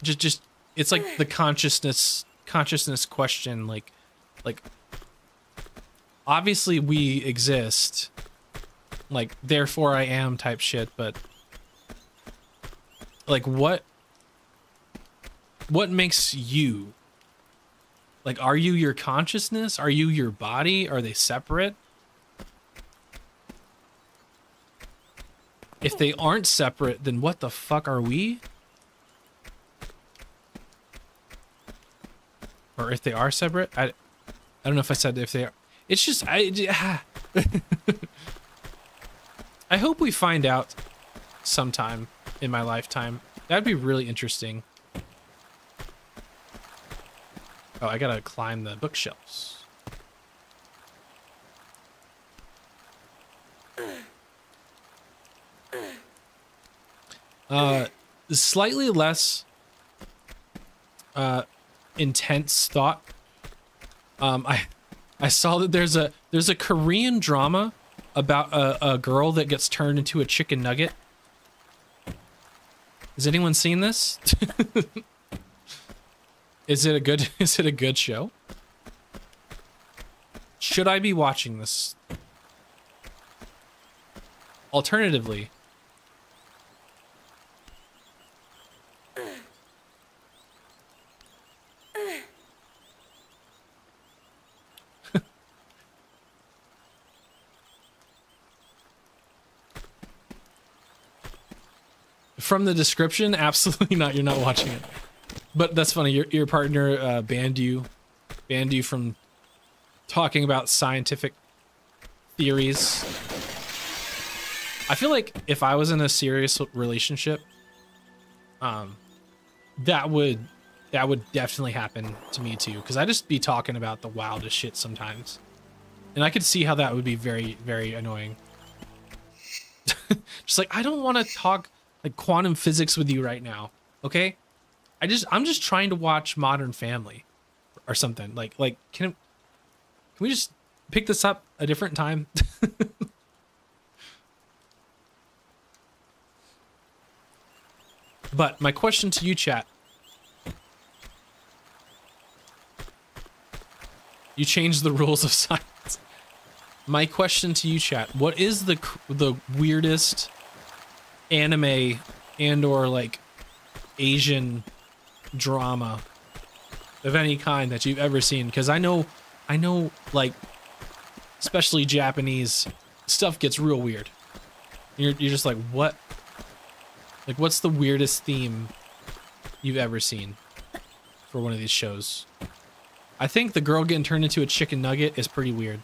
Speaker 1: just just it's like the consciousness consciousness question like like obviously we exist like therefore I am type shit but like what what makes you? Like are you your consciousness? Are you your body? Are they separate If they aren't separate, then what the fuck are we? Or if they are separate, I, I don't know if I said if they are. It's just I. <laughs> I hope we find out sometime in my lifetime. That'd be really interesting. Oh, I gotta climb the bookshelves. Uh, slightly less uh, intense thought. Um, I I saw that there's a there's a Korean drama about a, a girl that gets turned into a chicken nugget. Has anyone seen this? <laughs> is it a good <laughs> is it a good show? Should I be watching this? Alternatively, from the description, absolutely <laughs> not. You're not watching it. But that's funny. Your your partner uh, banned you, banned you from talking about scientific theories. I feel like if I was in a serious relationship, um, that would that would definitely happen to me too. Because I just be talking about the wildest shit sometimes, and I could see how that would be very very annoying. <laughs> just like I don't want to talk like quantum physics with you right now. Okay? I just I'm just trying to watch Modern Family or something. Like like can can we just pick this up a different time? <laughs> but my question to you chat You changed the <laughs> rules of science. My question to you chat, what is the the weirdest anime and or like Asian drama of any kind that you've ever seen because I know I know like especially Japanese stuff gets real weird. You're you're just like what Like, what's the weirdest theme you've ever seen for one of these shows? I think the girl getting turned into a chicken nugget is pretty weird,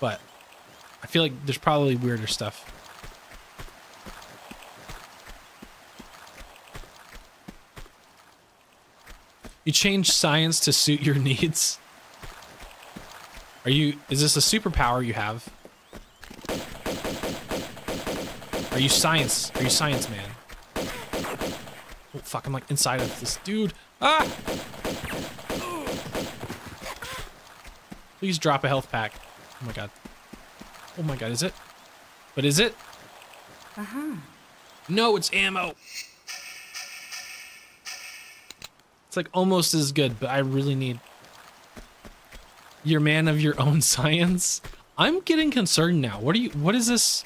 Speaker 1: but I feel like there's probably weirder stuff. You change science to suit your <laughs> needs. Are you, is this a superpower you have? Are you science? Are you science man? Oh fuck, I'm like inside of this dude. Ah! Please drop a health pack. Oh my god. Oh my god, is it? But is it? Uh-huh. No, it's ammo. It's like almost as good, but I really need your man of your own <laughs> science. I'm getting concerned now. What are you what is this?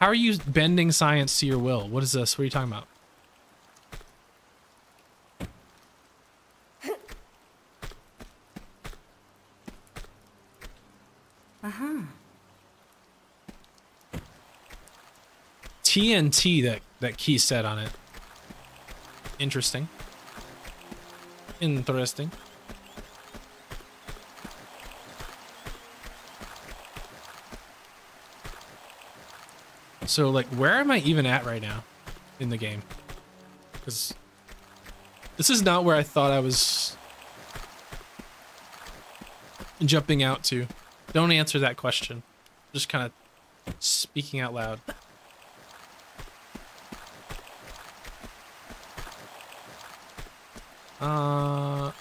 Speaker 1: How are you bending science to your will? What is this? What are you talking about? Uh-huh. TNT that that key set on it. Interesting. Interesting. So like where am I even at right now in the game? Cuz this is not where I thought I was jumping out to. Don't answer that question. Just kind of speaking out loud. Uh.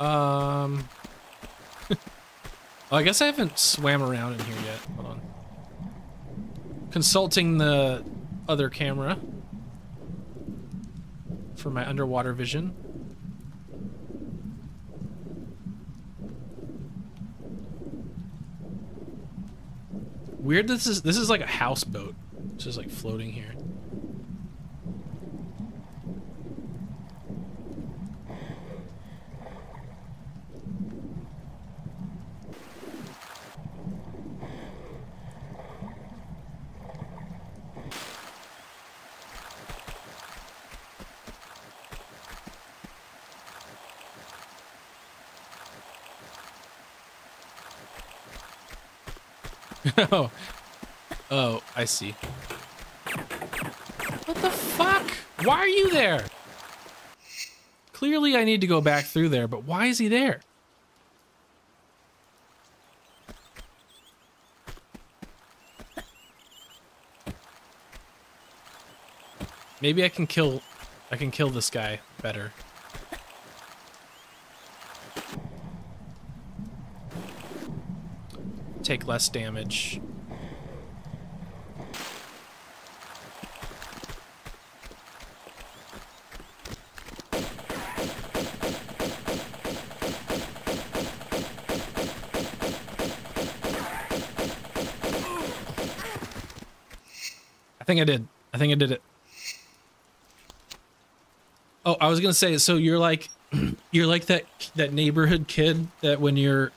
Speaker 1: Um. <laughs> well, I guess I haven't swam around in here yet. Hold on. Consulting the other camera for my underwater vision. Weird. This is this is like a houseboat. Just like floating here. Oh. <laughs> Oh, I see. What the fuck? Why are you there? Clearly I need to go back through there, but why is he there? Maybe I can kill I can kill this guy better. Take less damage. I think I did. I think I did it. Oh, I was gonna say, so you're like, <clears throat> you're like that that neighborhood kid that when you're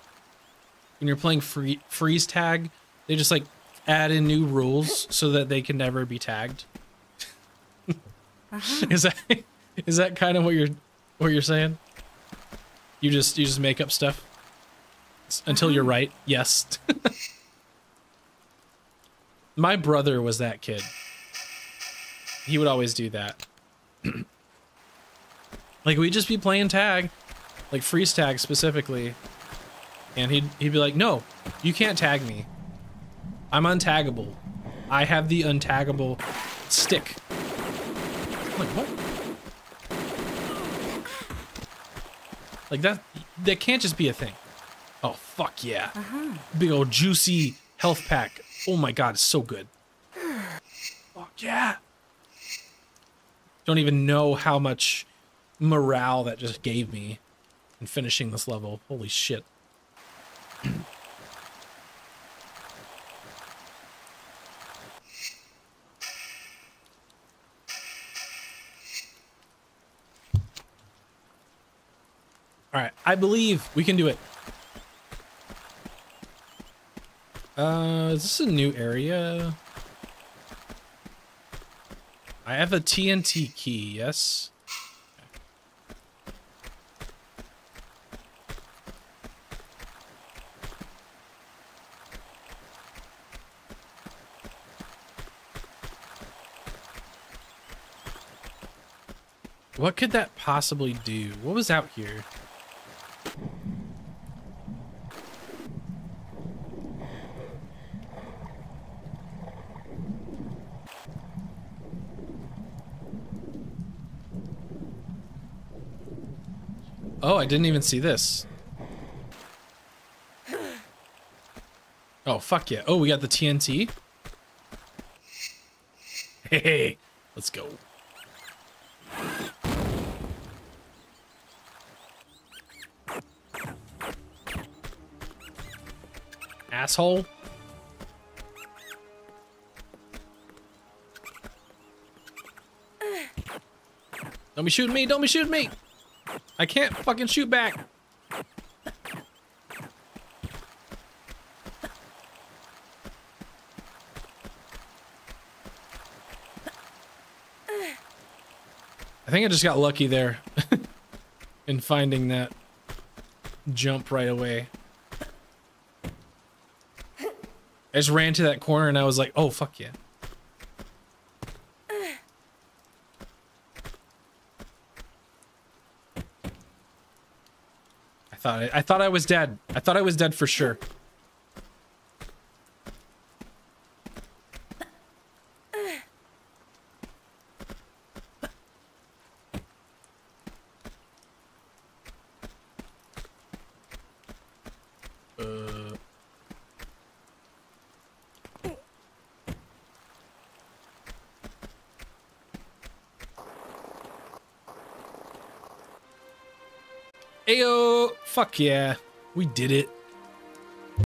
Speaker 1: when you're playing free freeze tag, they just like add in new rules so that they can never be tagged. Uh-huh. <laughs> Is that is that kind of what you're what you're saying? You just you just make up stuff until you're uh-huh. right. Yes. <laughs> My brother was that kid. He would always do that. <clears throat> like we'd just be playing tag, like freeze tag specifically, and he'd he'd be like, "No, you can't tag me. I'm untaggable. I have the untaggable stick." I'm like what? Like that that can't just be a thing. Oh fuck yeah. Uh-huh. Big old juicy health pack. Oh my god, it's so good. Fuck yeah. Don't even know how much morale that just gave me in finishing this level. Holy shit. All right, I believe we can do it. Uh, is this a new area? I have a TNT key, yes? What could that possibly do? What was out here? Oh, I didn't even see this. Oh, fuck yeah. Oh, we got the TNT. Hey, let's go. Asshole. Don't be shooting me, don't be shooting me. I can't fucking shoot back. I think I just got lucky there <laughs> in finding that jump right away. I just ran to that corner and I was like, oh, fuck yeah. I thought I, I thought I was dead. I thought I was dead for sure. Uh, Ayo! Fuck yeah. We did it.